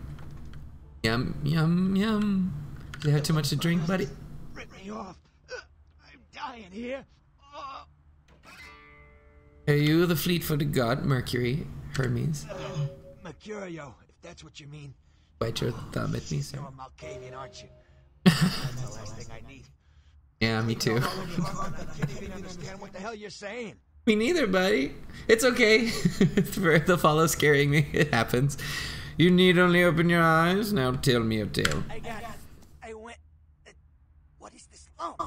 Yum yum yum. Did you have too much to drink, buddy? Rip me off. Uh, I'm dying here. Oh. Are you the fleet-footed god, Mercury, Hermes? Uh, Mercurio, if that's what you mean. Bite your thumb at me, sir. You're a Malkavian, aren't you? That's the last thing I need. Yeah, me too. I can't even understand what the hell you're saying. Me neither, buddy. It's okay. For the follow scaring me, it happens. You need only open your eyes. Now tell me a tale. I got. I went. Uh, what is this lump?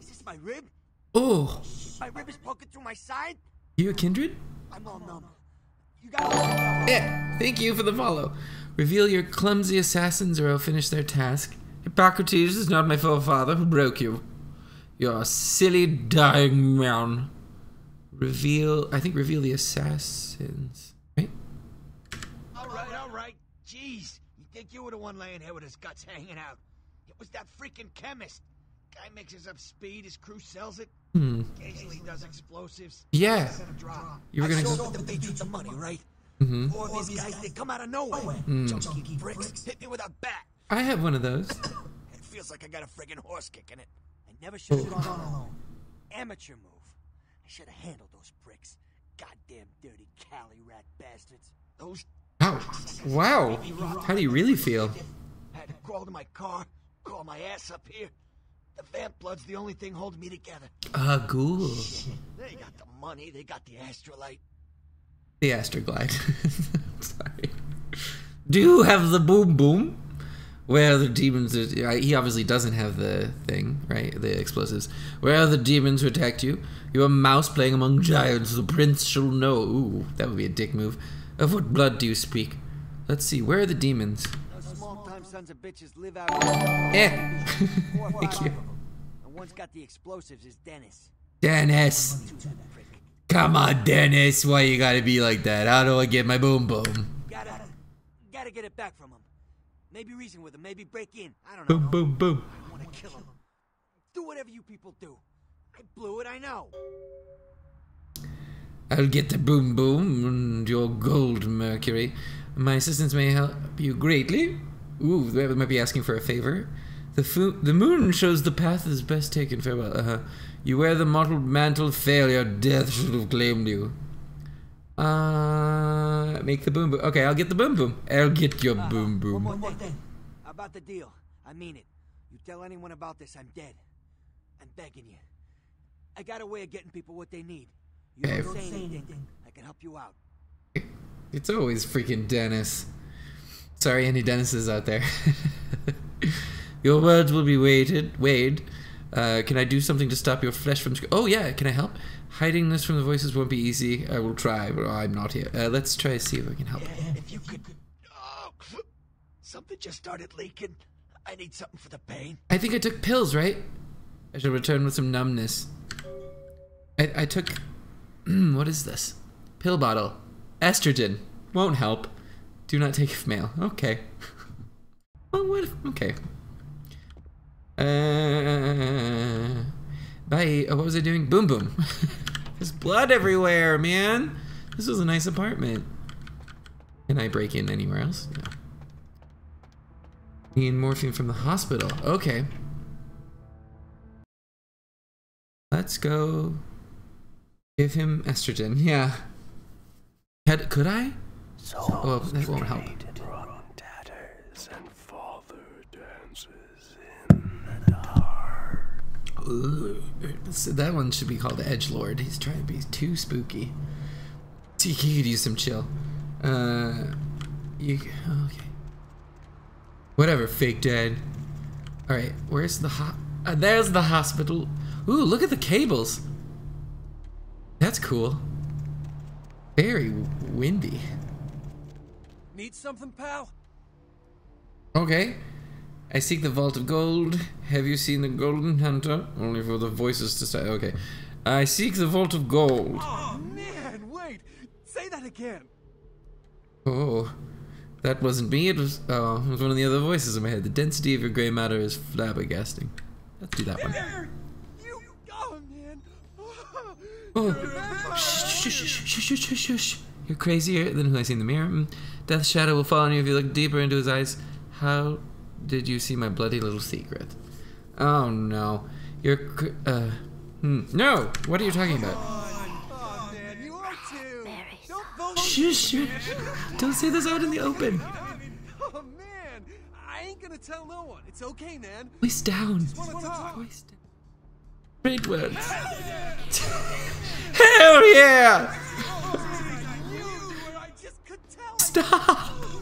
Is this my rib? Oh, My rib is poking through my side? you a kindred? I'm all numb. You got. Yeah, thank you for the follow. Reveal your clumsy assassins or I'll finish their task. Hippocrates is not my forefather who broke you. You're a silly dying man. Reveal, I think reveal the assassins. Right? All right, all right. Jeez, you think you were the one laying here with his guts hanging out? It was that freaking chemist. Guy mixes up speed, his crew sells it. Hmm. Occasionally does explosives. Yeah. You were gonna sold the beach with the money, right? Mm-hmm. Four of these guys, they come out of nowhere. Hmm. Junky bricks hit me with a bat. I have one of those. It feels like I got a friggin' horse kicking it. I never should have gone alone. Amateur move. I should have handled those bricks. Goddamn dirty Cali rat bastards. Those Wow. Wow. How do you really feel? had to crawl to my car, crawl my ass up here. The vamp blood's the only thing holding me together. Ah, ghoul. They got the money, they got the astrolite. The Astroglide. Sorry. Do you have the boom boom? Where are the demons? That, uh, he obviously doesn't have the thing, right? The explosives. Where are the demons who attacked you? You are a mouse playing among giants. The prince shall know. Ooh, that would be a dick move. Of what blood do you speak? Let's see. Where are the demons? Small-time sons of bitches live out Eh. Thank you. of them. And one's got the explosives is Dennis. Dennis. Come on, Dennis. Why you gotta be like that? How do I get my boom boom? Gotta, gotta get it back from him. Maybe reason with him, maybe break in. I don't know. Boom boom boom. I wanna kill him. Do whatever you people do. I blew it, I know. I'll get the boom boom and your gold, Mercury. My assistants may help you greatly. Ooh, they might be asking for a favor. The the moon shows the path is best taken. Farewell. Uh-huh. You wear the mottled mantle of failure. Death should have claimed you. Uh, make the boom boom. Okay, I'll get the boom boom. I'll get your boom boom. One more thing. About the deal. I mean it. You tell anyone about this, I'm dead. I'm begging you. I got a way of getting people what they need. You Okay. don't say anything. I can help you out. It's always freaking Dennis. Sorry, any Dennises out there. your words will be weighted. Weighed. Uh, can I do something to stop your flesh from? Oh yeah, can I help? Hiding this from the voices won't be easy. I will try, but I'm not here. Uh, let's try to see if I can help. If you could. Oh, something just started leaking. I need something for the pain. I think I took pills, right? I should return with some numbness. I, I took. what is this? Pill bottle. Estrogen. Won't help. Do not take if male. Okay. well, what if. Okay. Uh. Bye. Oh, what was I doing? Boom boom. There's blood everywhere, man. This was a nice apartment. Can I break in anywhere else? No. Need morphine from the hospital. Okay. Let's go give him estrogen. Yeah. Had, could I? Oh, that won't help. tatters and father dances in the dark. Ooh, so that one should be called Edge Lord. He's trying to be too spooky. He could use some chill. Uh, you okay? Whatever, fake dead. All right, where's the ho- uh, There's the hospital. Ooh, look at the cables. That's cool. Very windy. Need something, pal? Okay. I seek the vault of gold. Have you seen the golden hunter? Only for the voices to say. Okay. I seek the vault of gold. Oh, man, wait. Say that again. Oh, that wasn't me. It was. Oh, it was one of the other voices in my head. The density of your gray matter is flabbergasting. Let's do that one. There! You. Oh, man. Oh, shh, shh, shush, shush, shush, shush, shush, shush. You're crazier than who I see in the mirror. Mm. Death's shadow will fall on you if you look deeper into his eyes. How did you see my bloody little secret? Oh no. You're. Uh. Hmm. No! What are you talking about? Oh, man, you are too. Don't. Shush. Don't say this out in the open. Oh, man. I ain't gonna tell no one. It's okay, man. Voice down. Voice down. Great words. Hell yeah! You, or I just could tell. Stop!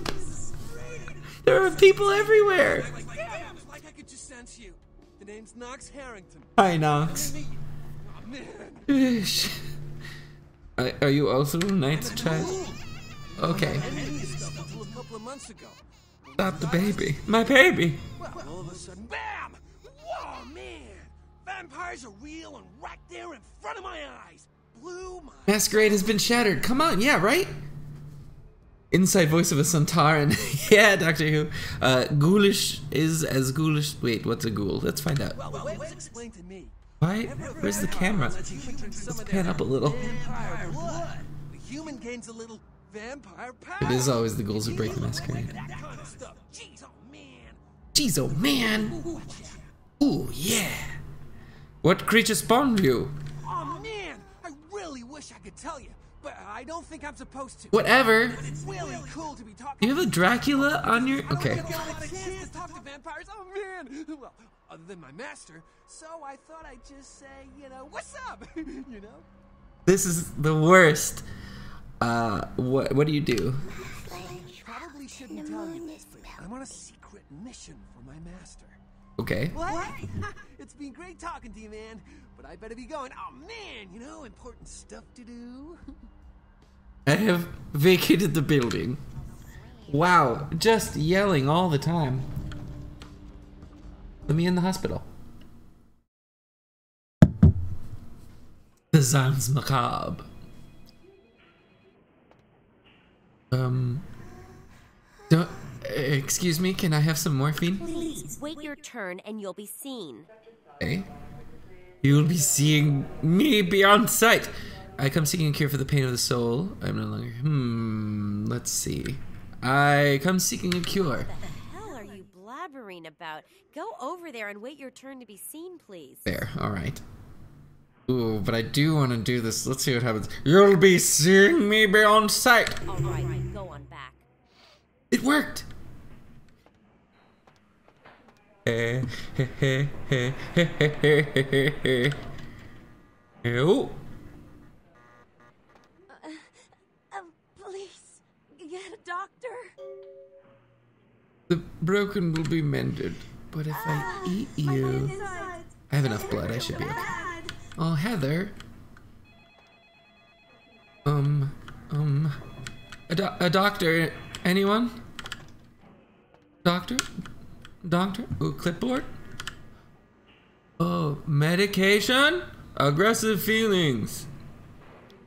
There are people everywhere. Like, damn, I could just sense you. The name's Knox Harrington. Hi, Knox. Man. Shh. Are are you also a night's child? Okay. Ending this stuff until a couple of months ago. Stop the baby. My baby. Well, all of a sudden, bam! Whoa, man! Vampires are real and right there in front of my eyes. Blew my. Masquerade has been shattered. Come on, yeah, right? Inside voice of a Sontaran. yeah, Doctor Who. Uh, ghoulish is as ghoulish. Wait, what's a ghoul? Let's find out. Well, the way it to me. Why? Where's the camera? Lets you drink some Let's pan up a little. The human gains a little vampire power. It is always the ghouls who break the masquerade. That kind of. Jeez, oh man. Jeez, oh man. Ooh, yeah. What creature spawned you? Oh man, I really wish I could tell you, but I don't think I'm supposed to. Whatever. But it's really cool to be talking. You have a Dracula on your. Okay. really get a chance to talk to vampires. Oh man. Well, other than my master, so I thought I'd just say, you know, what's up? you know. This is the worst. Uh, what, what do you do? Probably shouldn't tell you this, but I'm on a secret mission for my master. Okay. What? it's been great talking to you, man. But I better be going. Oh man, you know, important stuff to do. I have vacated the building. Wow, just yelling all the time. Let me in the hospital. The sounds macabre. Um. Don't, excuse me, can I have some morphine? Please wait your turn and you'll be seen. Okay. You'll be seeing me beyond sight. I come seeking a cure for the pain of the soul. I'm no longer. Hmm. Let's see. I come seeking a cure. What the hell are you blabbering about? Go over there and wait your turn to be seen, please. There. All right. Ooh, but I do want to do this. Let's see what happens. You'll be seeing me beyond sight. All right, go on back. It worked. Eh, heh, heh, heh, heh, heh, heh, heh, heh, heh. Oh. Uh, please, get a doctor. The broken will be mended, but if I eat you, I have enough blood. I should be okay. Oh, Heather. Um, um, a, do- a doctor. Anyone? Doctor? Doctor? Oh, clipboard? Oh, medication? Aggressive feelings.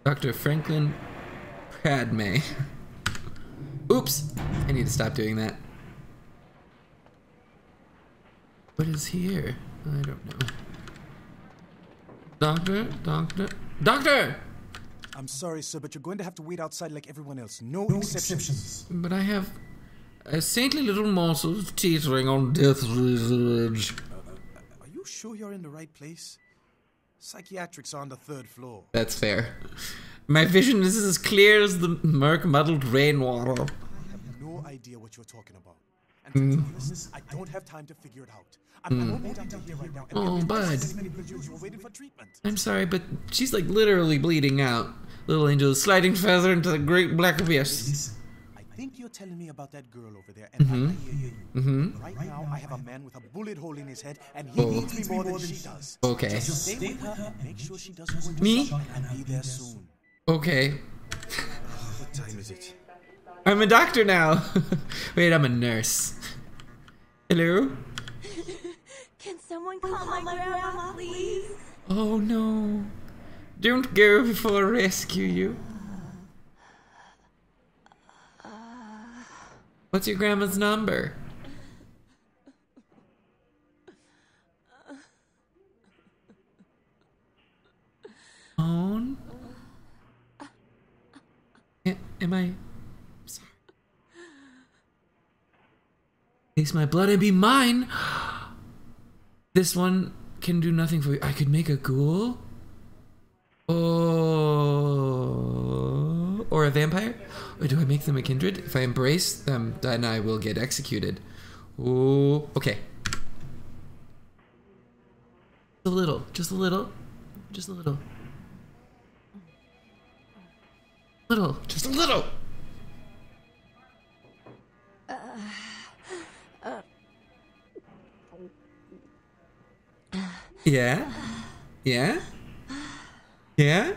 Dr. Franklin Padme. Oops. I need to stop doing that. What is here? I don't know. Doctor? Doctor? Doctor! I'm sorry, sir, but you're going to have to wait outside like everyone else. No, exceptions. But I have a saintly little morsel teetering on death's edge. Uh, uh, are you sure you're in the right place? Psychiatrics are on the third floor. That's fair. My vision is as clear as the murk muddled rainwater. I have no idea what you're talking about. And to be hmm. honest, I don't have time to figure it out. I'm hmm. I'm not here right now. Oh, bud. as many people you are waiting for treatment. I'm sorry, but she's like literally bleeding out. Little angel is sliding further into the great black abyss. I think you're telling me about that girl over there, and mm-hmm. I hear you. Mm-hmm. Right now, I have a man with a bullet hole in his head, and he Oh. needs me more than she does. Okay. Just stay with her, make sure she doesn't go into Me? shock, and be there soon. Okay. What time is it? I'm a doctor now. Wait, I'm a nurse. Hello? Can someone call, my, grandma, please? Oh no. Don't go before I rescue you. What's your grandma's number? Phone? My. Sorry. Taste my blood and be mine. This one can do nothing for you. I could make a ghoul. Oh, or a vampire? Or do I make them a kindred? If I embrace them, then I will get executed. Okay. A little, just a little, just a little. Little, just a little. Yeah? Yeah? Yeah?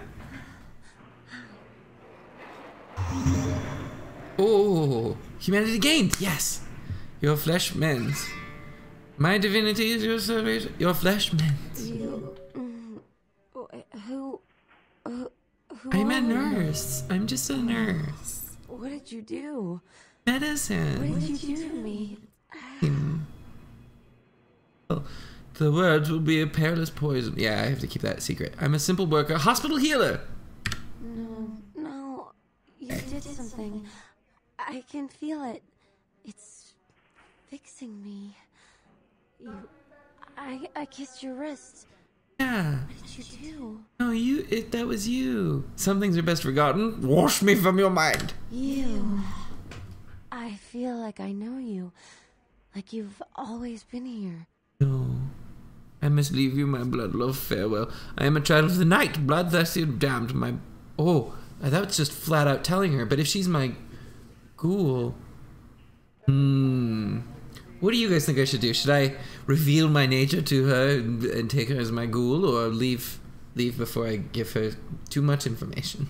Oh, humanity gained. Yes. Your flesh mends. My divinity is your salvation. Your flesh mends. You. mm, wh- Who. Who. who I'm a are you? nurse. I'm just a nurse. What did you do? Medicine. What did you do to me? Hmm. Well, The words will be a perilous poison. Yeah, I have to keep that secret. I'm a simple worker, hospital healer. No, no. You did something. I can feel it. It's fixing me. You. I. I kissed your wrist. Yeah. What did you do? No, you. It. That was you. Some things are best forgotten. Wash me from your mind. You. I feel like I know you. Like you've always been here. No. I must leave you, my blood love. Farewell. I am a child of the night, bloodthirsty and damned. My. Oh, that was just flat out telling her. But if she's my ghoul. Hmm. What do you guys think I should do? Should I reveal my nature to her and, and take her as my ghoul, or leave leave before I give her too much information?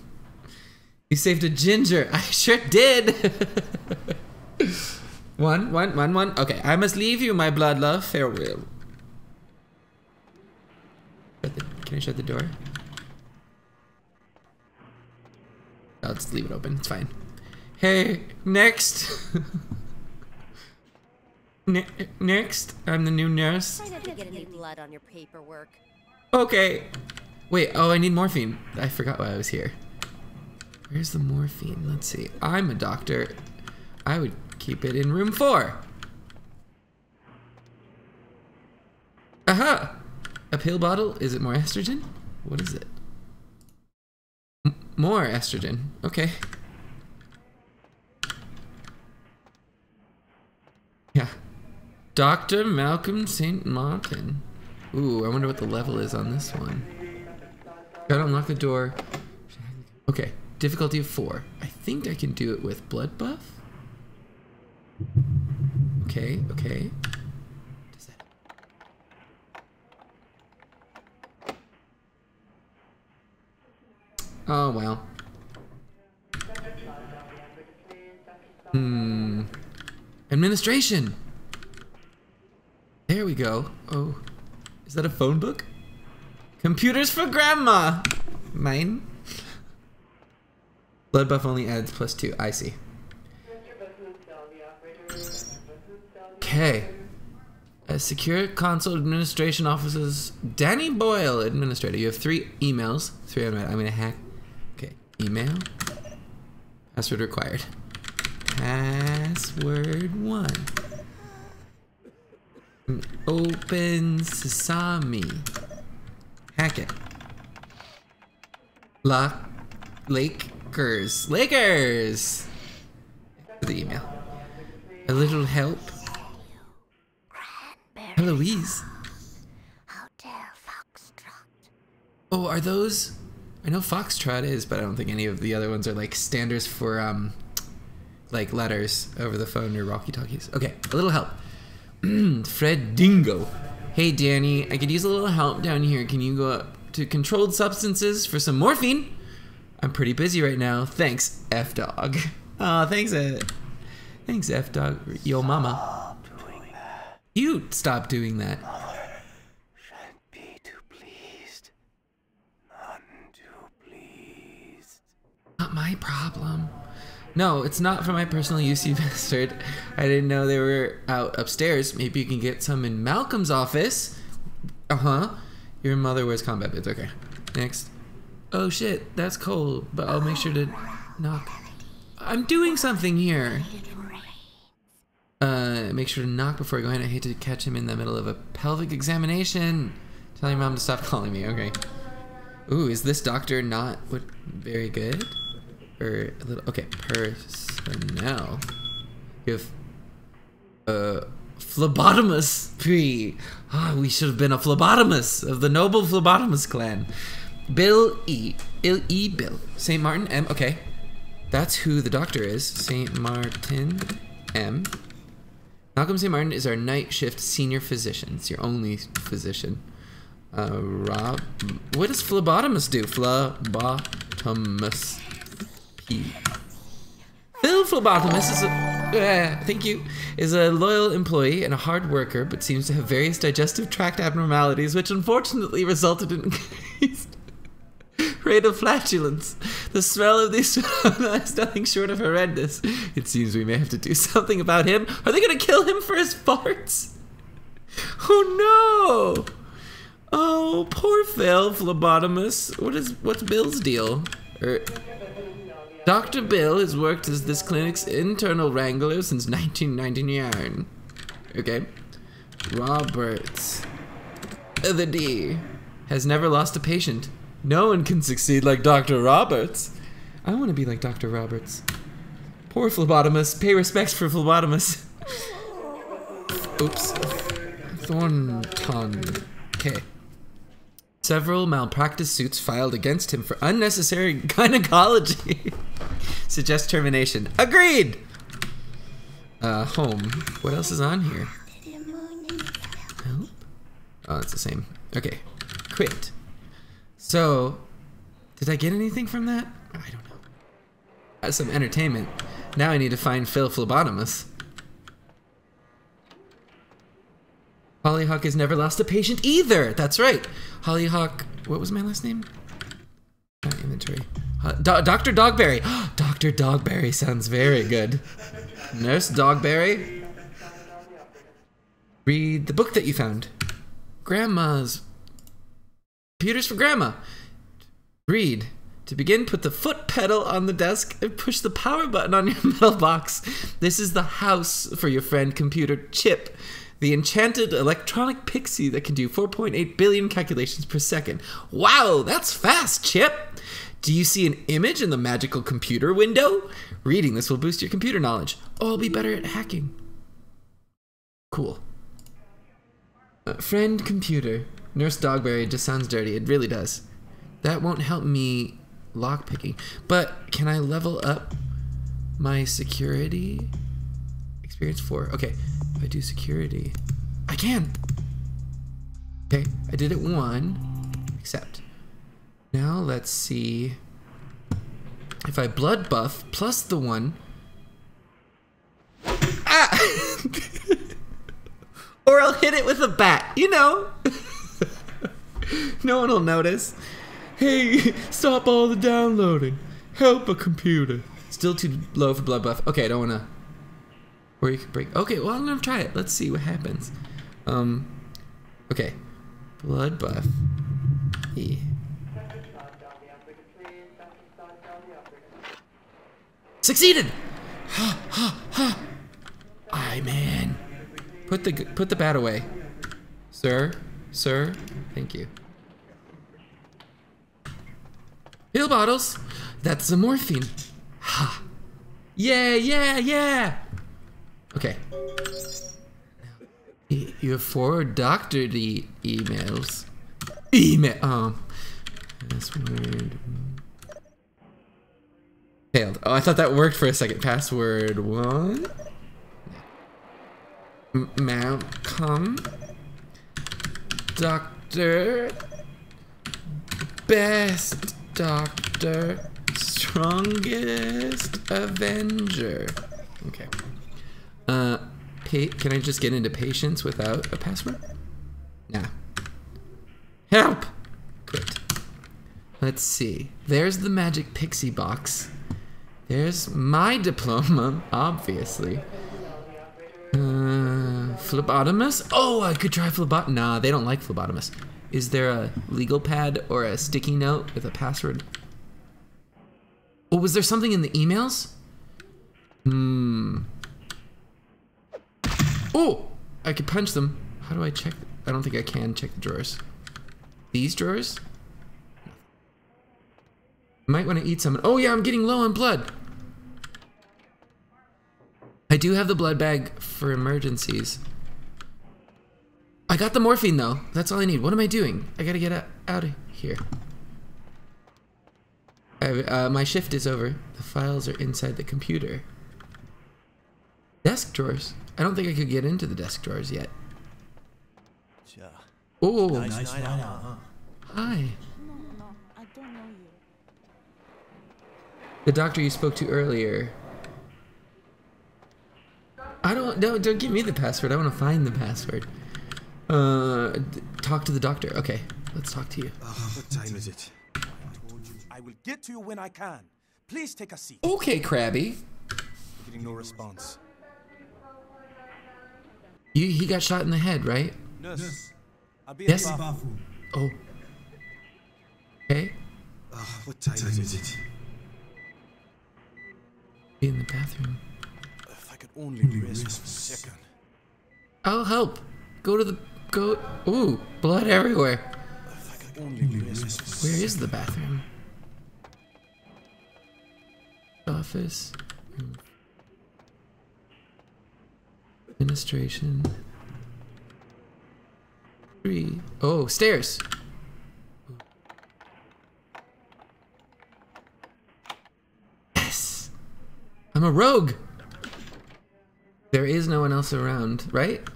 You saved a ginger. I sure did. one, one, one, one. Okay, I must leave you, my blood love. Farewell. Can I shut the door? I'll just leave it open. It's fine. Hey, next. ne- next, I'm the new nurse. Try get any blood on your paperwork. Okay. Wait, oh, I need morphine. I forgot why I was here. Where's the morphine? Let's see. I'm a doctor. I would keep it in room four. Aha! A pill bottle? Is it more estrogen? What is it? M- more estrogen. Okay. Yeah. Dr. Malcolm St. Martin. Ooh, I wonder what the level is on this one. Gotta unlock the door. Okay, difficulty of four. I think I can do it with blood buff. Okay, okay. Oh well. Hmm. Administration. There we go. Oh, is that a phone book? Computers for grandma. Mine. Blood buff only adds plus two. I see. Okay. A secure console administration offices. Danny Boyle, administrator. You have three emails. Three. I'm I'm gonna hack. Okay. Email. Password required. Password one. Open Sesame. Hack it. La Lakers. Lakers! The email. A little help. Eloise. Oh, are those? I know Foxtrot is, but I don't think any of the other ones are like standards for um, like letters over the phone or walkie-talkies. Okay, a little help. Fred Dingo. Hey Danny, I could use a little help down here. Can you go up to controlled substances for some morphine? I'm pretty busy right now. Thanks, F Dog. Oh, thanks, uh, thanks, F Dog. Yo, mama. You stop doing that. Not my problem. No, it's not for my personal use, you bastard. I didn't know they were out upstairs. Maybe you can get some in Malcolm's office. Uh huh. Your mother wears combat boots. Okay. Next. Oh shit, that's cold, but I'll make sure to knock. I'm doing something here. Uh, make sure to knock before I go in. I hate to catch him in the middle of a pelvic examination. Tell your mom to stop calling me. Okay. Ooh, is this doctor not what very good? Or a little okay, personnel. You have uh phlebotomist P. Ah, we should have been a phlebotomist of the noble phlebotomist clan. Bill E. Il E Bill. St. Martin M. Okay. That's who the doctor is. St. Martin M. Malcolm St. Martin is our night shift senior physician. It's your only physician. Uh, Rob. What does phlebotomist do? Phlebotomist. Phil Phlebotomist is a. Thank you. Is a loyal employee and a hard worker, but seems to have various digestive tract abnormalities, which unfortunately resulted in increased rate of flatulence. The smell of these is nothing short of horrendous. It seems we may have to do something about him. Are they gonna kill him for his farts? Oh no! Oh, poor Phil, phlebotomist. What is what's Bill's deal? Er, Dr. Bill has worked as this clinic's internal wrangler since 1999. Okay. Roberts. Uh, The D has never lost a patient. No one can succeed like Dr. Roberts. I want to be like Dr. Roberts. Poor phlebotomist. Pay respects for phlebotomist. Oops. Thornton. Okay. Several malpractice suits filed against him for unnecessary gynecology. Suggest termination. Agreed! Uh, home. What else is on here? Help? Oh, it's the same. Okay. Quit. So, did I get anything from that? I don't know. That's some entertainment. Now I need to find Phil Phlebotomist. Hollyhock has never lost a patient either. That's right. Hollyhock. What was my last name? Not inventory. Do- Dr. Dogberry. Dr. Dogberry sounds very good. Nurse Dogberry. Read the book that you found. Grandma's. Computers for Grandma. Read. To begin, put the foot pedal on the desk and push the power button on your mailbox. This is the house for your friend computer Chip, the enchanted electronic pixie that can do 4.8 billion calculations per second. Wow, that's fast, Chip! Do you see an image in the magical computer window? Reading this will boost your computer knowledge. Oh, I'll be better at hacking. Cool. Uh, friend computer. Nurse Dogberry just sounds dirty. It really does. That won't help me lockpicking. But can I level up my security? Experience 4. Okay. If I do security, I can. Okay. I did it 1. Accept. Now let's see. If I blood buff plus the 1. Ah! or I'll hit it with a bat. You know. no one will notice. Hey, stop all the downloading. Help a computer. Still too low for blood buff. Okay, I don't wanna. Or you can break. Okay, well I'm gonna try it. Let's see what happens. Um. Okay. Blood buff. E. Succeeded. Ha ha ha. I'm in. Put the put the bat away, sir. Sir, thank you. Pill bottles. That's the morphine. Ha. Yeah, yeah, yeah. Okay. You have four doctored e emails. Email. Um. Password. Failed. Oh, I thought that worked for a second. Password one. M- Malcolm. Doctor. Best doctor. Strongest Avenger. Okay. Uh, can I just get into patience without a password? Nah. Help! Quit. Let's see. There's the magic pixie box. There's my diploma, obviously. Uh, phlebotomist? Oh, I could try phlebot. Nah, they don't like phlebotomist. Is there a legal pad or a sticky note with a password? Oh, was there something in the emails? Hmm. Oh! I could punch them. How do I check? I don't think I can check the drawers. These drawers? Might want to eat some. Oh yeah, I'm getting low on blood. I do have the blood bag for emergencies. I got the morphine though. That's all I need. What am I doing? I gotta get out of here. Uh, my shift is over. The files are inside the computer. Desk drawers. I don't think I could get into the desk drawers yet. Oh, Nice night out, huh? hi. The doctor you spoke to earlier. I don't no don't give me the password. I want to find the password. Uh, talk to the doctor. Okay, let's talk to you. what time is it? I told. I will get to you when I can. Please take a seat. Okay, Krabby. Getting no response. You he got shot in the head, right? Nurse. Yes. in the bathroom. Oh. Okay. Ah, what time, is it? Be in the bathroom. If I could only rest for a second. I'll help. Go to the go. Ooh, blood everywhere. Only rest for a Where is the bathroom? Office. Hmm. Administration. Three. Oh, stairs. Yes. I'm a rogue. There is no one else around, right?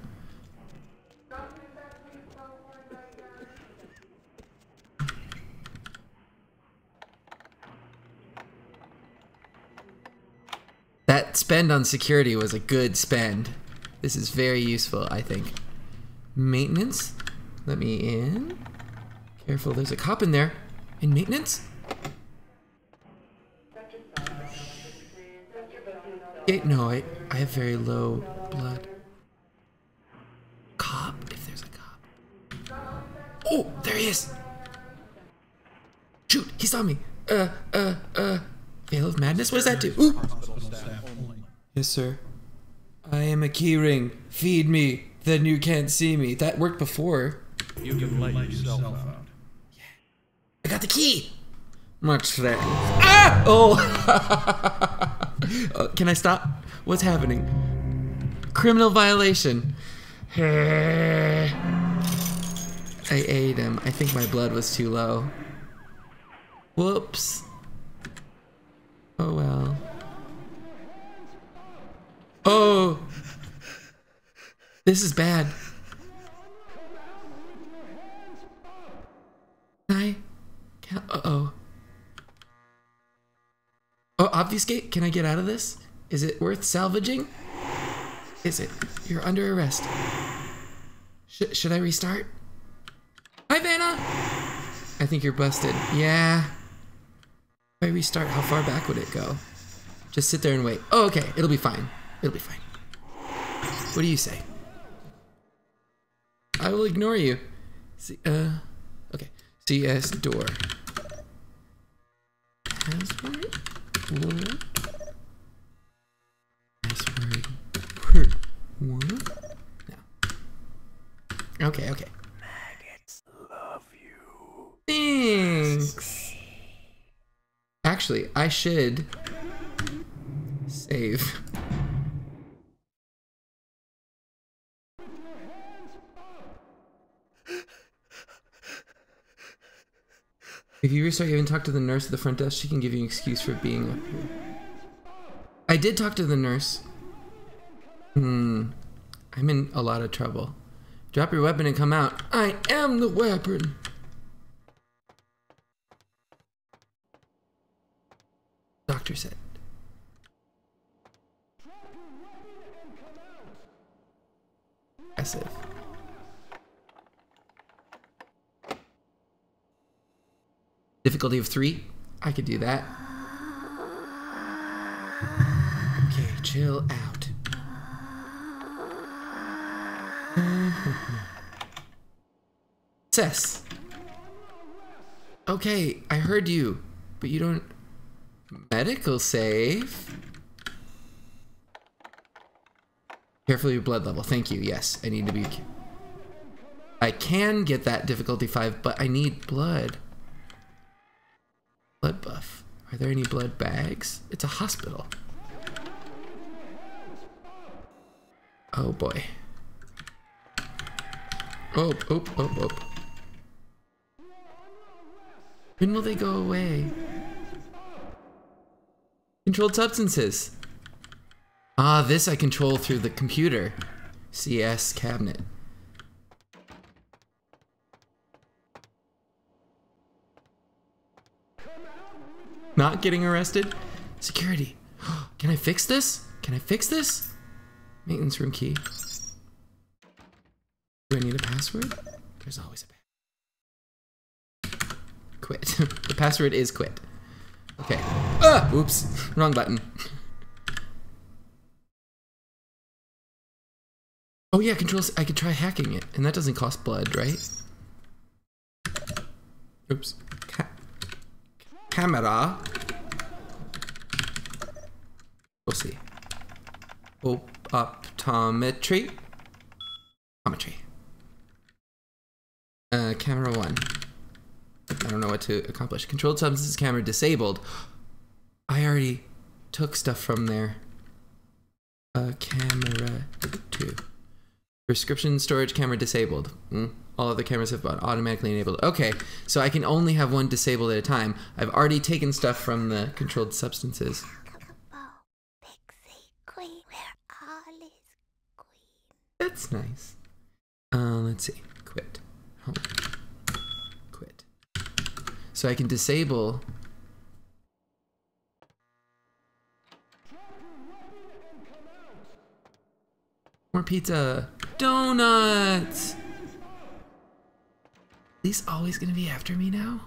That spend on security was a good spend. This is very useful, I think. Maintenance? Let me in. Careful, there's a cop in there. In maintenance? Yeah, no, I, I have very low blood. Cop, if there's a cop. Oh, there he is! Shoot, he saw me. Uh, uh, uh. Veil of Madness? What does that do? Ooh. Yes, sir. Am a keyring. Feed me, then you can't see me. That worked before. You can let yourself out. Yeah. I got the key. Much that. Ah! Oh. Uh, can I stop? What's happening? Criminal violation. I ate him. I think my blood was too low. Whoops. Oh well. Oh. This is bad. Can I? Can, uh oh. Oh, obfuscate? Can I get out of this? Is it worth salvaging? Is it? You're under arrest. Sh should I restart? Hi, Vanna! I think you're busted. Yeah. If I restart, how far back would it go? Just sit there and wait. Oh, okay. It'll be fine. It'll be fine. What do you say? I will ignore you. See, uh, okay. CS door. Password? Word? Password. Word. One? No. Okay, okay. Maggots love you. Thanks. Actually, I should save. If you restart, you haven't talked to the nurse at the front desk, she can give you an excuse for being up here. I did talk to the nurse. Hmm. I'm in a lot of trouble. Drop your weapon and come out. I am the weapon. Doctor said. Aggressive. Difficulty of three? I could do that. Okay, chill out. Cess. Okay, I heard you, but you don't. Medical save? Carefully your blood level. Thank you. Yes, I need to be. I can get that difficulty five, but I need blood. Blood buff. Are there any blood bags? It's a hospital. Oh boy. Oh, oh, oh, oh. When will they go away? Controlled substances. Ah, this I control through the computer. CS cabinet. Not getting arrested? Security. Can I fix this? Can I fix this? Maintenance room key. Do I need a password? There's always a password. Quit. the password is quit. Okay. Ah! Oops. Wrong button. Oh yeah, controls. I could try hacking it, and that doesn't cost blood, right? Oops. Ca camera. We'll see. Op optometry. Optometry. Uh, camera one. I don't know what to accomplish. Controlled substances camera disabled. I already took stuff from there. Uh, camera two. Prescription storage camera disabled. Mm. All other cameras have automatically enabled. Okay, so I can only have one disabled at a time. I've already taken stuff from the controlled substances. That's nice. Uh, let's see. Quit. Quit. So I can disable. More pizza. Donuts. These always gonna be after me now?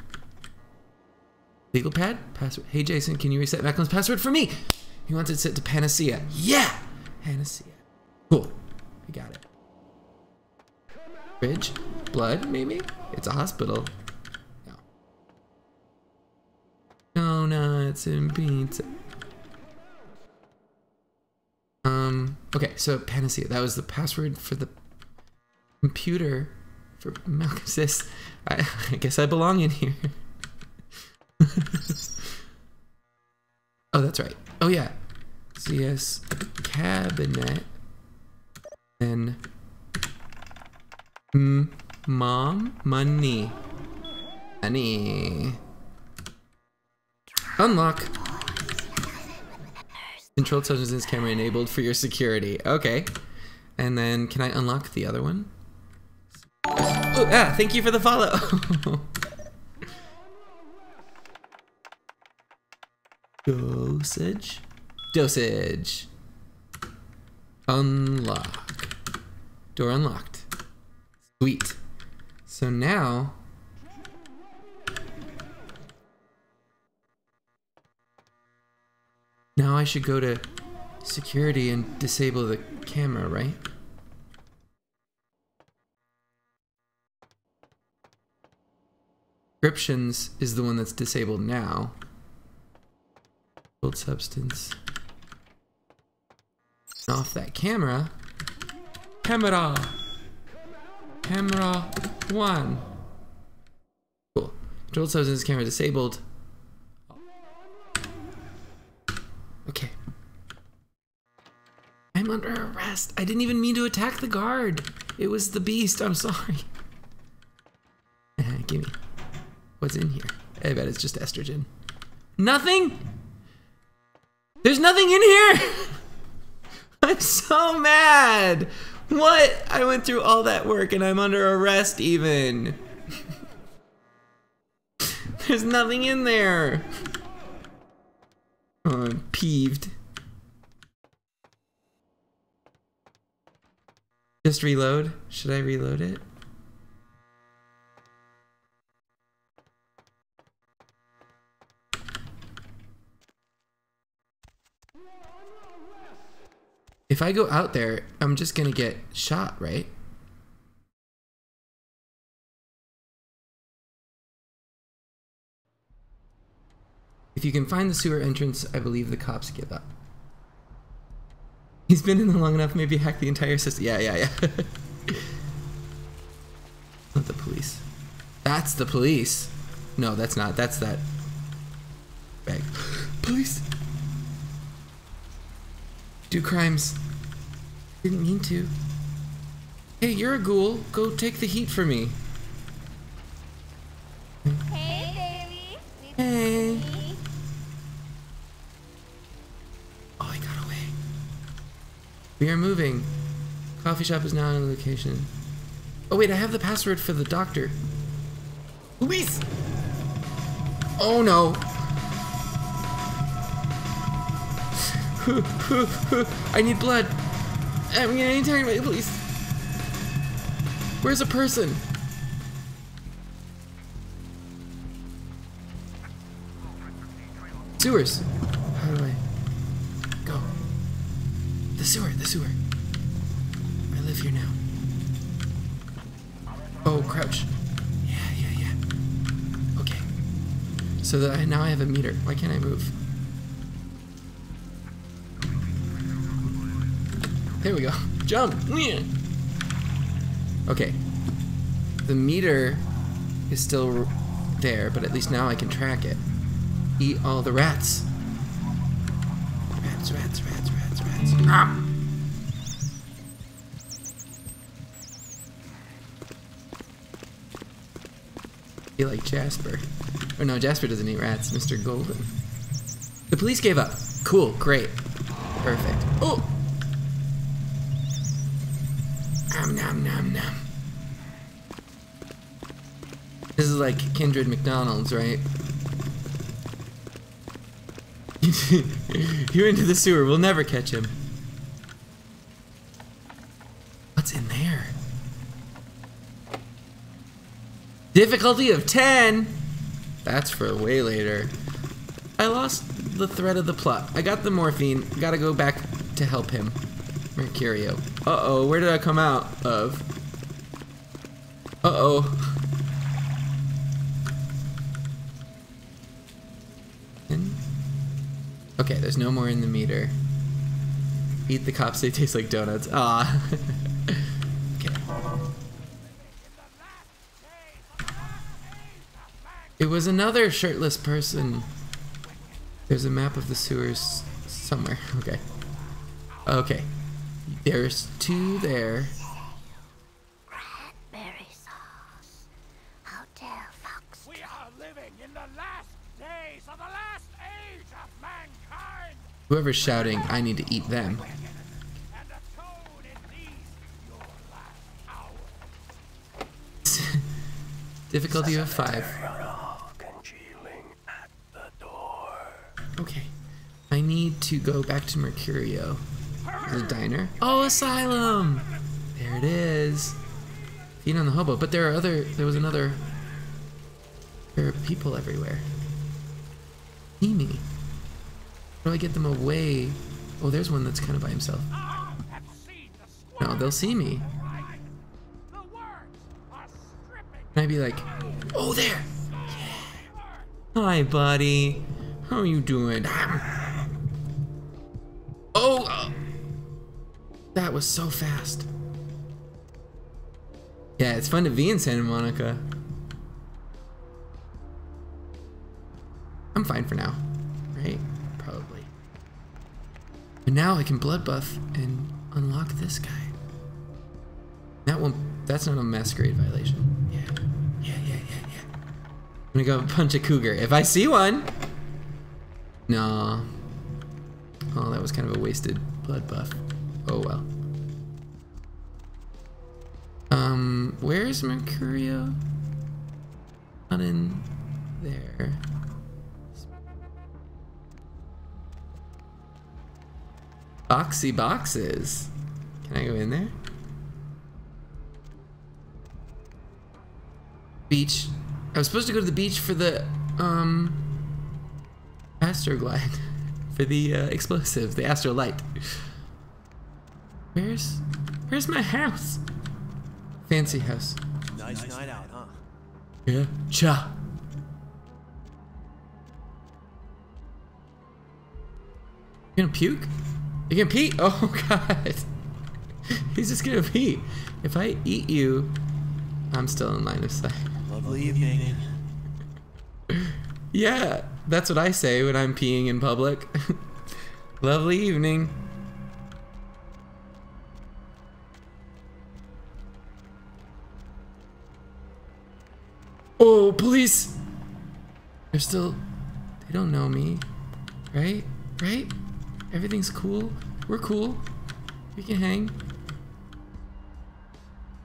Legal pad? Password. Hey Jason, can you reset Macklin's password for me? He wants it set to Panacea. Yeah! Panacea. Cool. I got it. Bridge? Blood, maybe? It's a hospital. No. Donuts and pizza. Um, okay, so Panacea. That was the password for the computer for Malcolm Sis. I, I guess I belong in here. oh, that's right. Oh, yeah. CS cabinet. Then. Mm, mom? Money. Money. Unlock. Control substances camera enabled for your security. Okay. And then can I unlock the other one? Oh, ah, thank you for the follow. Dosage. Dosage. Unlock. Door unlocked. Sweet. So now... Now I should go to security and disable the camera, right? Descriptions is the one that's disabled now. Gold substance. Off that camera. Camera. Camera one. Cool. Controlled substance camera disabled. Okay. I'm under arrest. I didn't even mean to attack the guard. It was the beast. I'm sorry. What's in here? I bet it's just estrogen. Nothing? There's nothing in here! I'm so mad! What? I went through all that work and I'm under arrest even. There's nothing in there. Oh, I'm peeved. Just reload? Should I reload it? If I go out there, I'm just gonna get shot, right? If you can find the sewer entrance, I believe the cops give up. He's been in there long enough, maybe hack the entire system. Yeah, yeah, yeah. not the police. That's the police. No, that's not. That's that bag. Police. Do crimes. Didn't mean to. Hey, you're a ghoul. Go take the heat for me. Hey, baby. Hey. Oh, I got away. We are moving. Coffee shop is now in location. Oh wait, I have the password for the doctor. Luis! Oh no. I need blood. I'm gonna time, please. Where's a person? Sewers. How do I go? The sewer, the sewer. I live here now. Oh, crouch. Yeah, yeah, yeah. Okay. So that I, now I have a meter. Why can't I move? There we go. Jump. Okay. The meter is still there, but at least now I can track it. Eat all the rats. Rats, rats, rats, rats, rats. Ah! Like Jasper. Or no, Jasper doesn't eat rats. Mr. Golden. The police gave up. Cool. Great. Perfect. Oh! Nom nom nom nom. This is like Kindred McDonald's, right? You're into the sewer. We'll never catch him. What's in there? Difficulty of 10. That's for way later. I lost the thread of the plot. I got the morphine. Gotta go back to help him. Mercurio. Uh-oh, where did I come out of? Uh-oh. Okay, there's no more in the meter. Eat the cops, they taste like donuts. Ah. okay. It was another shirtless person. There's a map of the sewers somewhere. Okay. Okay. There's two there. Cranberry sauce. Hotel Fox. We are living in the last days of the last age of mankind. Whoever's shouting, I need to eat them. And a toad in these, your. Difficulty of five. Okay. I need to go back to Mercurio. The diner. Oh, asylum! There it is. Feed on the hobo. But there are other. There was another. There are people everywhere. See me. How do I get them away? Oh, there's one that's kind of by himself. No, they'll see me. Can I be like, oh, there? Hi, buddy. How are you doing? Oh! That was so fast. Yeah, it's fun to be in Santa Monica. I'm fine for now, right? Probably. But now I can blood buff and unlock this guy. That one, that's not a masquerade violation. Yeah, yeah, yeah, yeah, yeah. I'm gonna go punch a cougar. If I see one! No. Oh, that was kind of a wasted blood buff. Oh well. Um, where's Mercurio? Not in there. Boxy boxes. Can I go in there? Beach. I was supposed to go to the beach for the, um, Astroglide. For the uh, explosives, the Astrolite. Where's, where's my house? Fancy house. Nice night out, huh? Yeah. Cha. You gonna puke? You gonna pee? Oh god. He's just gonna pee. If I eat you, I'm still in line of sight. Lovely evening. Yeah, that's what I say when I'm peeing in public. Lovely evening. Oh, police! They're still. They don't know me. Right? Right? Everything's cool. We're cool. We can hang.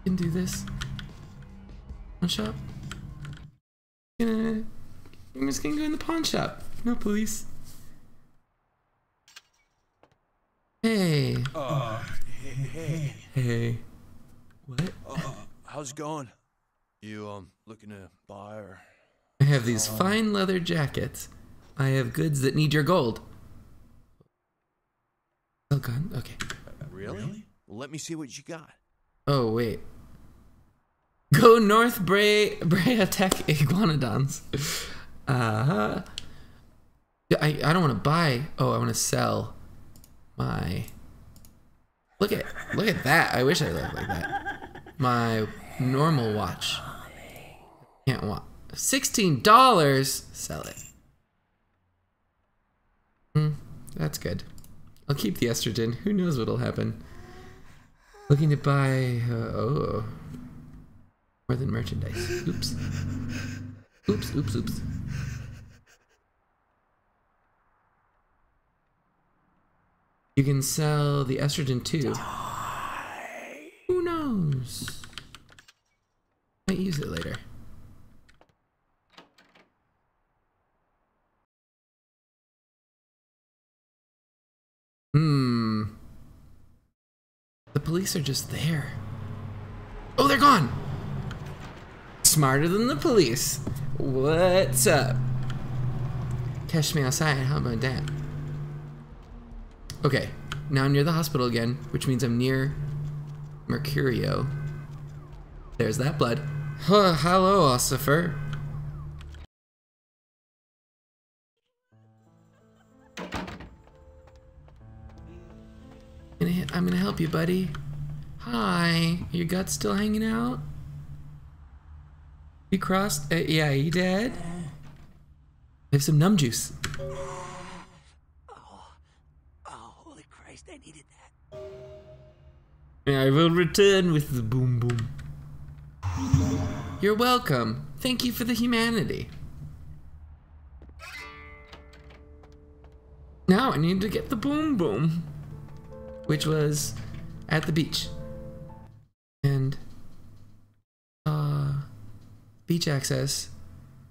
We can do this. Pawn shop. I'm Gonna. I'm just gonna go in the pawn shop. No police. Hey. Uh, hey, hey. Hey. What? Uh, how's it going? You um looking to buy or? I have these fine leather jackets. I have goods that need your gold. Oh, gun? Okay. Really? Well, let me see what you got. Oh, wait. Go North Brea, Brea Tech Iguanodons. Uh, huh. I, I don't want to buy. Oh, I want to sell my. Look at look at that. I wish I looked like that. My normal watch. Can't want. Sixteen dollars. Sell it. Hmm, that's good. I'll keep the estrogen. Who knows what'll happen? Looking to buy. Uh, oh. More than merchandise. Oops. Oops, oops, oops. You can sell the estrogen too. Who knows? Might use it later. Hmm. The police are just there. Oh, they're gone! Smarter than the police. What's up? Catch me outside, how about that? Okay, now I'm near the hospital again, which means I'm near Mercurio. There's that blood. Huh, hello, Ossifer. I'm gonna help you, buddy. Hi, your gut's still hanging out? You crossed? Uh, yeah, you dead? I have some numb juice. Oh, holy Christ, I needed that. I will return with the boom boom. You're welcome. Thank you for the humanity. Now I need to get the boom boom, which was at the beach. And, uh, beach access.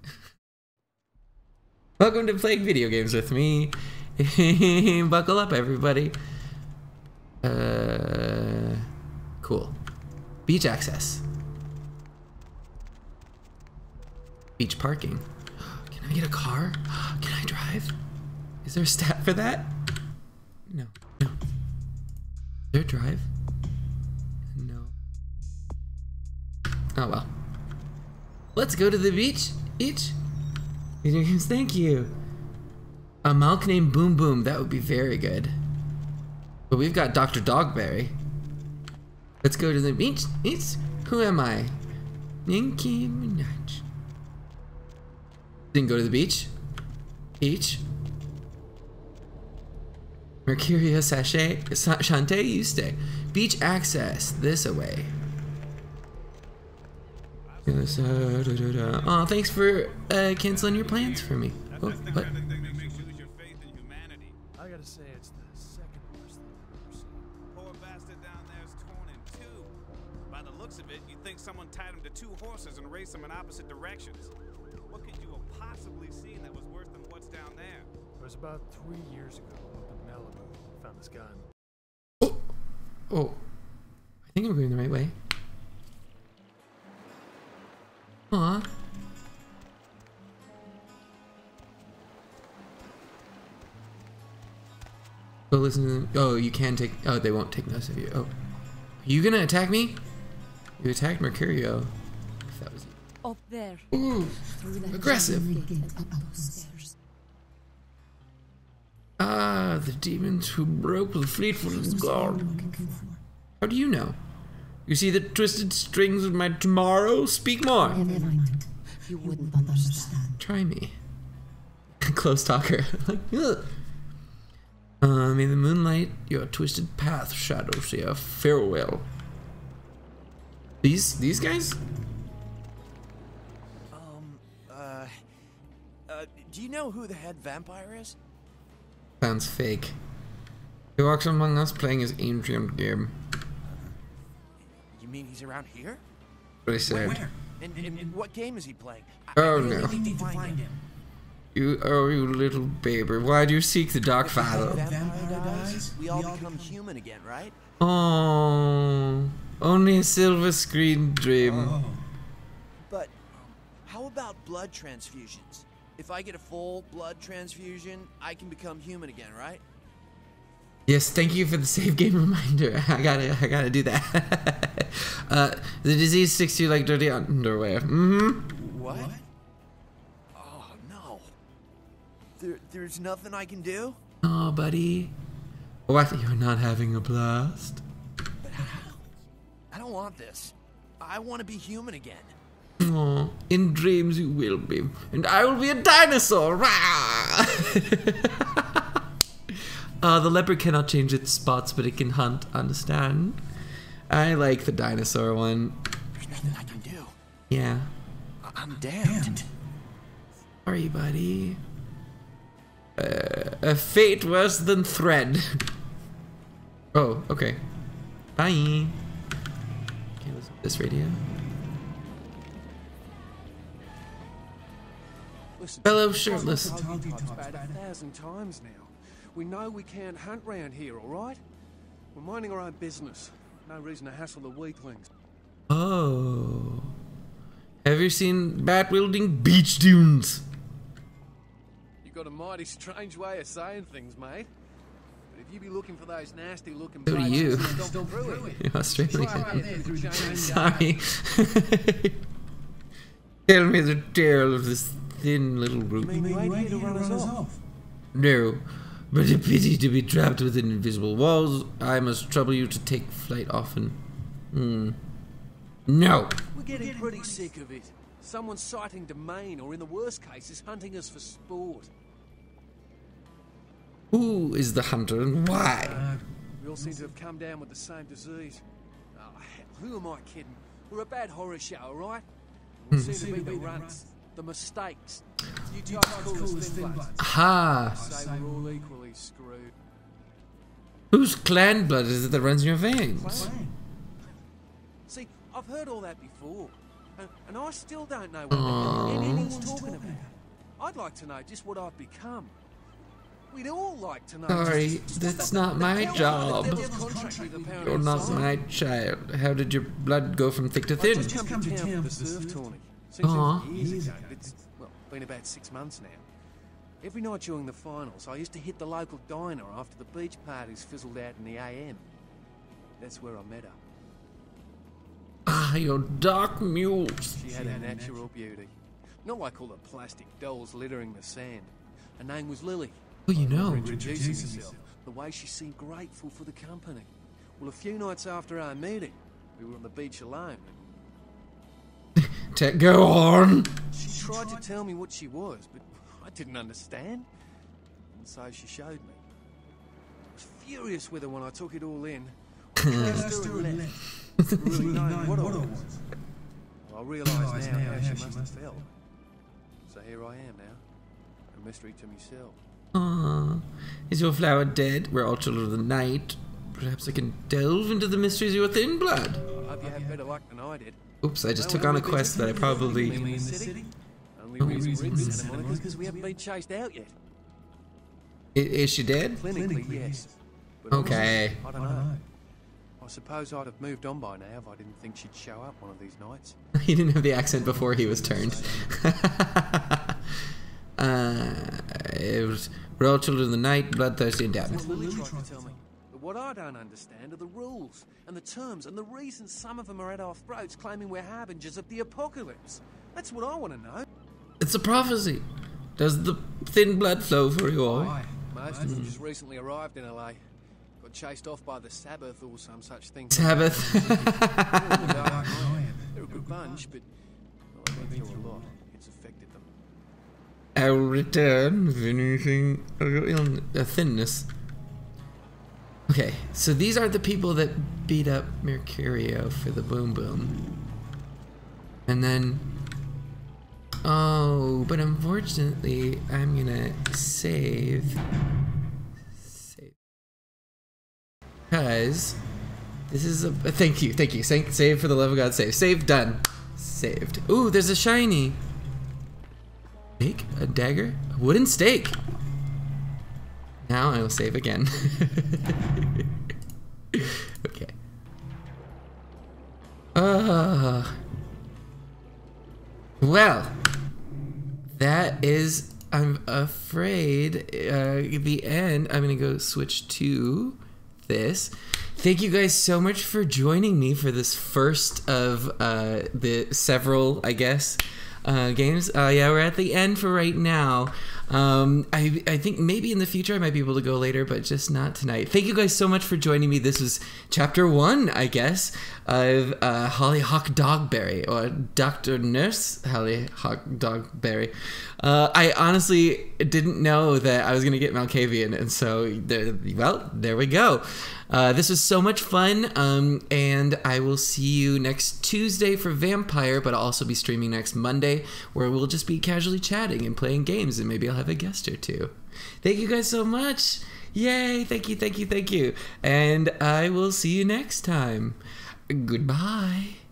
Welcome to playing video games with me. Buckle up, everybody. Uh, cool. Beach access. Beach parking. Can I get a car? Can I drive? Is there a stat for that? No. There drive? No. Oh well. Let's go to the beach. Beach. Video games, thank you. A milk named Boom Boom. That would be very good. But we've got Dr. Dogberry. Let's go to the beach. Beach. Who am I? Nicki Minaj. Didn't go to the beach. Beach. Mercurio Sachet. Sa Shantae, you stay. Beach access. This away. Uh, da. Oh, thanks for uh, canceling your plans for me. Oh, what? Oh. I think I'm going the right way. Aw. Oh, listen to. Oh, you can take. Oh, they won't take notice of you. Oh. Are you gonna attack me? You attacked Mercurio. That was Up there. Ooh, aggressive. Ah, the demons who broke the Fleetfoot Guard. How do you know? You see the twisted strings of my tomorrow? Speak more. You wouldn't understand. Try me. Close talker. like, ugh. Uh, may the moonlight your twisted path shadow say a farewell. These these guys? Um, uh, uh, do you know who the head vampire is? Sounds fake. He walks among us playing his ancient game. You mean he's around here? What I said. And, and what game is he playing? Oh, I really no. need to find him. You oh you little baby, why do you seek the dark father? we all become human again, right? Oh only a silver screen dream. Oh. But how about blood transfusions? If I get a full blood transfusion, I can become human again, right? Yes, thank you for the save game reminder. I gotta, I gotta do that. uh, the disease sticks to you like dirty underwear. Mm-hmm. What? Oh no. There, there's nothing I can do. Oh, buddy. What? You're not having a blast? But I don't want this. I want to be human again. Oh, in dreams you will be, and I will be a dinosaur. Uh, the leopard cannot change its spots, but it can hunt. Understand? I like the dinosaur one. There's nothing I can do. Yeah. I'm damned. Sorry, buddy. Uh, a fate worse than thread. oh, okay. Bye. Okay, listen to this radio. Listen, Fellow I've shirtless. told you types a thousand times now. We know we can't hunt round here, all right? We're minding our own business. No reason to hassle the weaklings. Oh. Have you seen bat wielding beach dunes? You've got a mighty strange way of saying things, mate. But if you be looking for those nasty looking So do you. places, stop through it. You're Australian. Try right there through James Sorry. Tell me the tale of this thin little group. You mean you ain't here run us off? No, but a pity to be trapped within invisible walls. I must trouble you to take flight often. Hmm. No. We're getting pretty sick of it. Someone's sighting domain, or in the worst case, is hunting us for sport. Who is the hunter and why? We all seem to have come down with the same disease. Oh, who am I kidding? We're a bad horror show, alright? We Hmm. seem to be the runts, the mistakes. You types call us thin bloods. Aha. I all equally screwed. Whose clan blood is it that runs in your veins? See, I've heard all that before, and, and I still don't know what the hell Aww. anyone's talking about. I'd like to know just what I've become. We'd all like to know. Sorry, just, just that's not my job. the devil's contract with the power You're not my child. How did your blood go from thick to I thin? Just come to town for the surf tourney. Seems Aw. years ago, but it's well been about six months now. Every night during the finals, I used to hit the local diner after the beach parties fizzled out in the AM. That's where I met her. Ah, your dark muse. She had a natural beauty, not like all the plastic dolls littering the sand. Her name was Lily. Well, you know. Introducing herself, the way she seemed grateful for the company. Well, a few nights after our meeting, we were on the beach alone. To go on. She tried to tell me what she was, but I didn't understand. And so she showed me. I was furious with her when I took it all in. Cursed her and left. Not really knowing what I was. Well, I realise now how she must have felt. So here I am now. A mystery to myself. Ah, is your flower dead? We're all children of the night. Perhaps I can delve into the mysteries of your thin blood. I hope you had better luck than I did. Oops, I just took on a quest that I probably. Only reason we're in Santa Monica is because we haven't been chased out yet. I- she dead? Clinically, yes. Okay. I don't know. I suppose I'd have moved on by now if I didn't think she'd show up one of these nights. he didn't have the accent before he was turned. uh, it was, we're all children of the night, bloodthirsty and damned. What Lily tried to tell me. But what I don't understand are the rules and the terms and the reasons some of them are at our throats claiming we're harbingers of the apocalypse. That's what I want to know. It's a prophecy. Does the thin blood flow for you all? Most of them just recently arrived in LA. Got chased off by the Sabbat or some such thing. Sabbath. They're a good bunch, but they've been through a lot. It's affected them. I'll return with anything a thinness. Okay, so these are the people that beat up Mercurio for the boom boom. And then Oh, but unfortunately, I'm gonna save. Save. Because this is a. Thank you, thank you. Save, save for the love of God, save. Save, done. Saved. Ooh, there's a shiny. Stake? A dagger? A wooden stake. Now I will save again. okay. Uh, well, that is, I'm afraid, uh, the end. I'm going to go switch to this. Thank you guys so much for joining me for this first of uh, the several, I guess, uh, games. Uh, yeah, we're at the end for right now. Um, I, I think maybe in the future I might be able to go later, but just not tonight. Thank you guys so much for joining me. This was chapter one, I guess, of uh, Hollyhock Dogberry or Dr. Nurse Holly Hollyhock Dogberry. Uh, I honestly didn't know that I was going to get Malkavian, and so, there, well, there we go. Uh, this was so much fun, um, and I will see you next Tuesday for Vampire, but I'll also be streaming next Monday, where we'll just be casually chatting and playing games, and maybe I'll have a guest or two. Thank you guys so much. Yay! Thank you, thank you, thank you. And I will see you next time. Goodbye.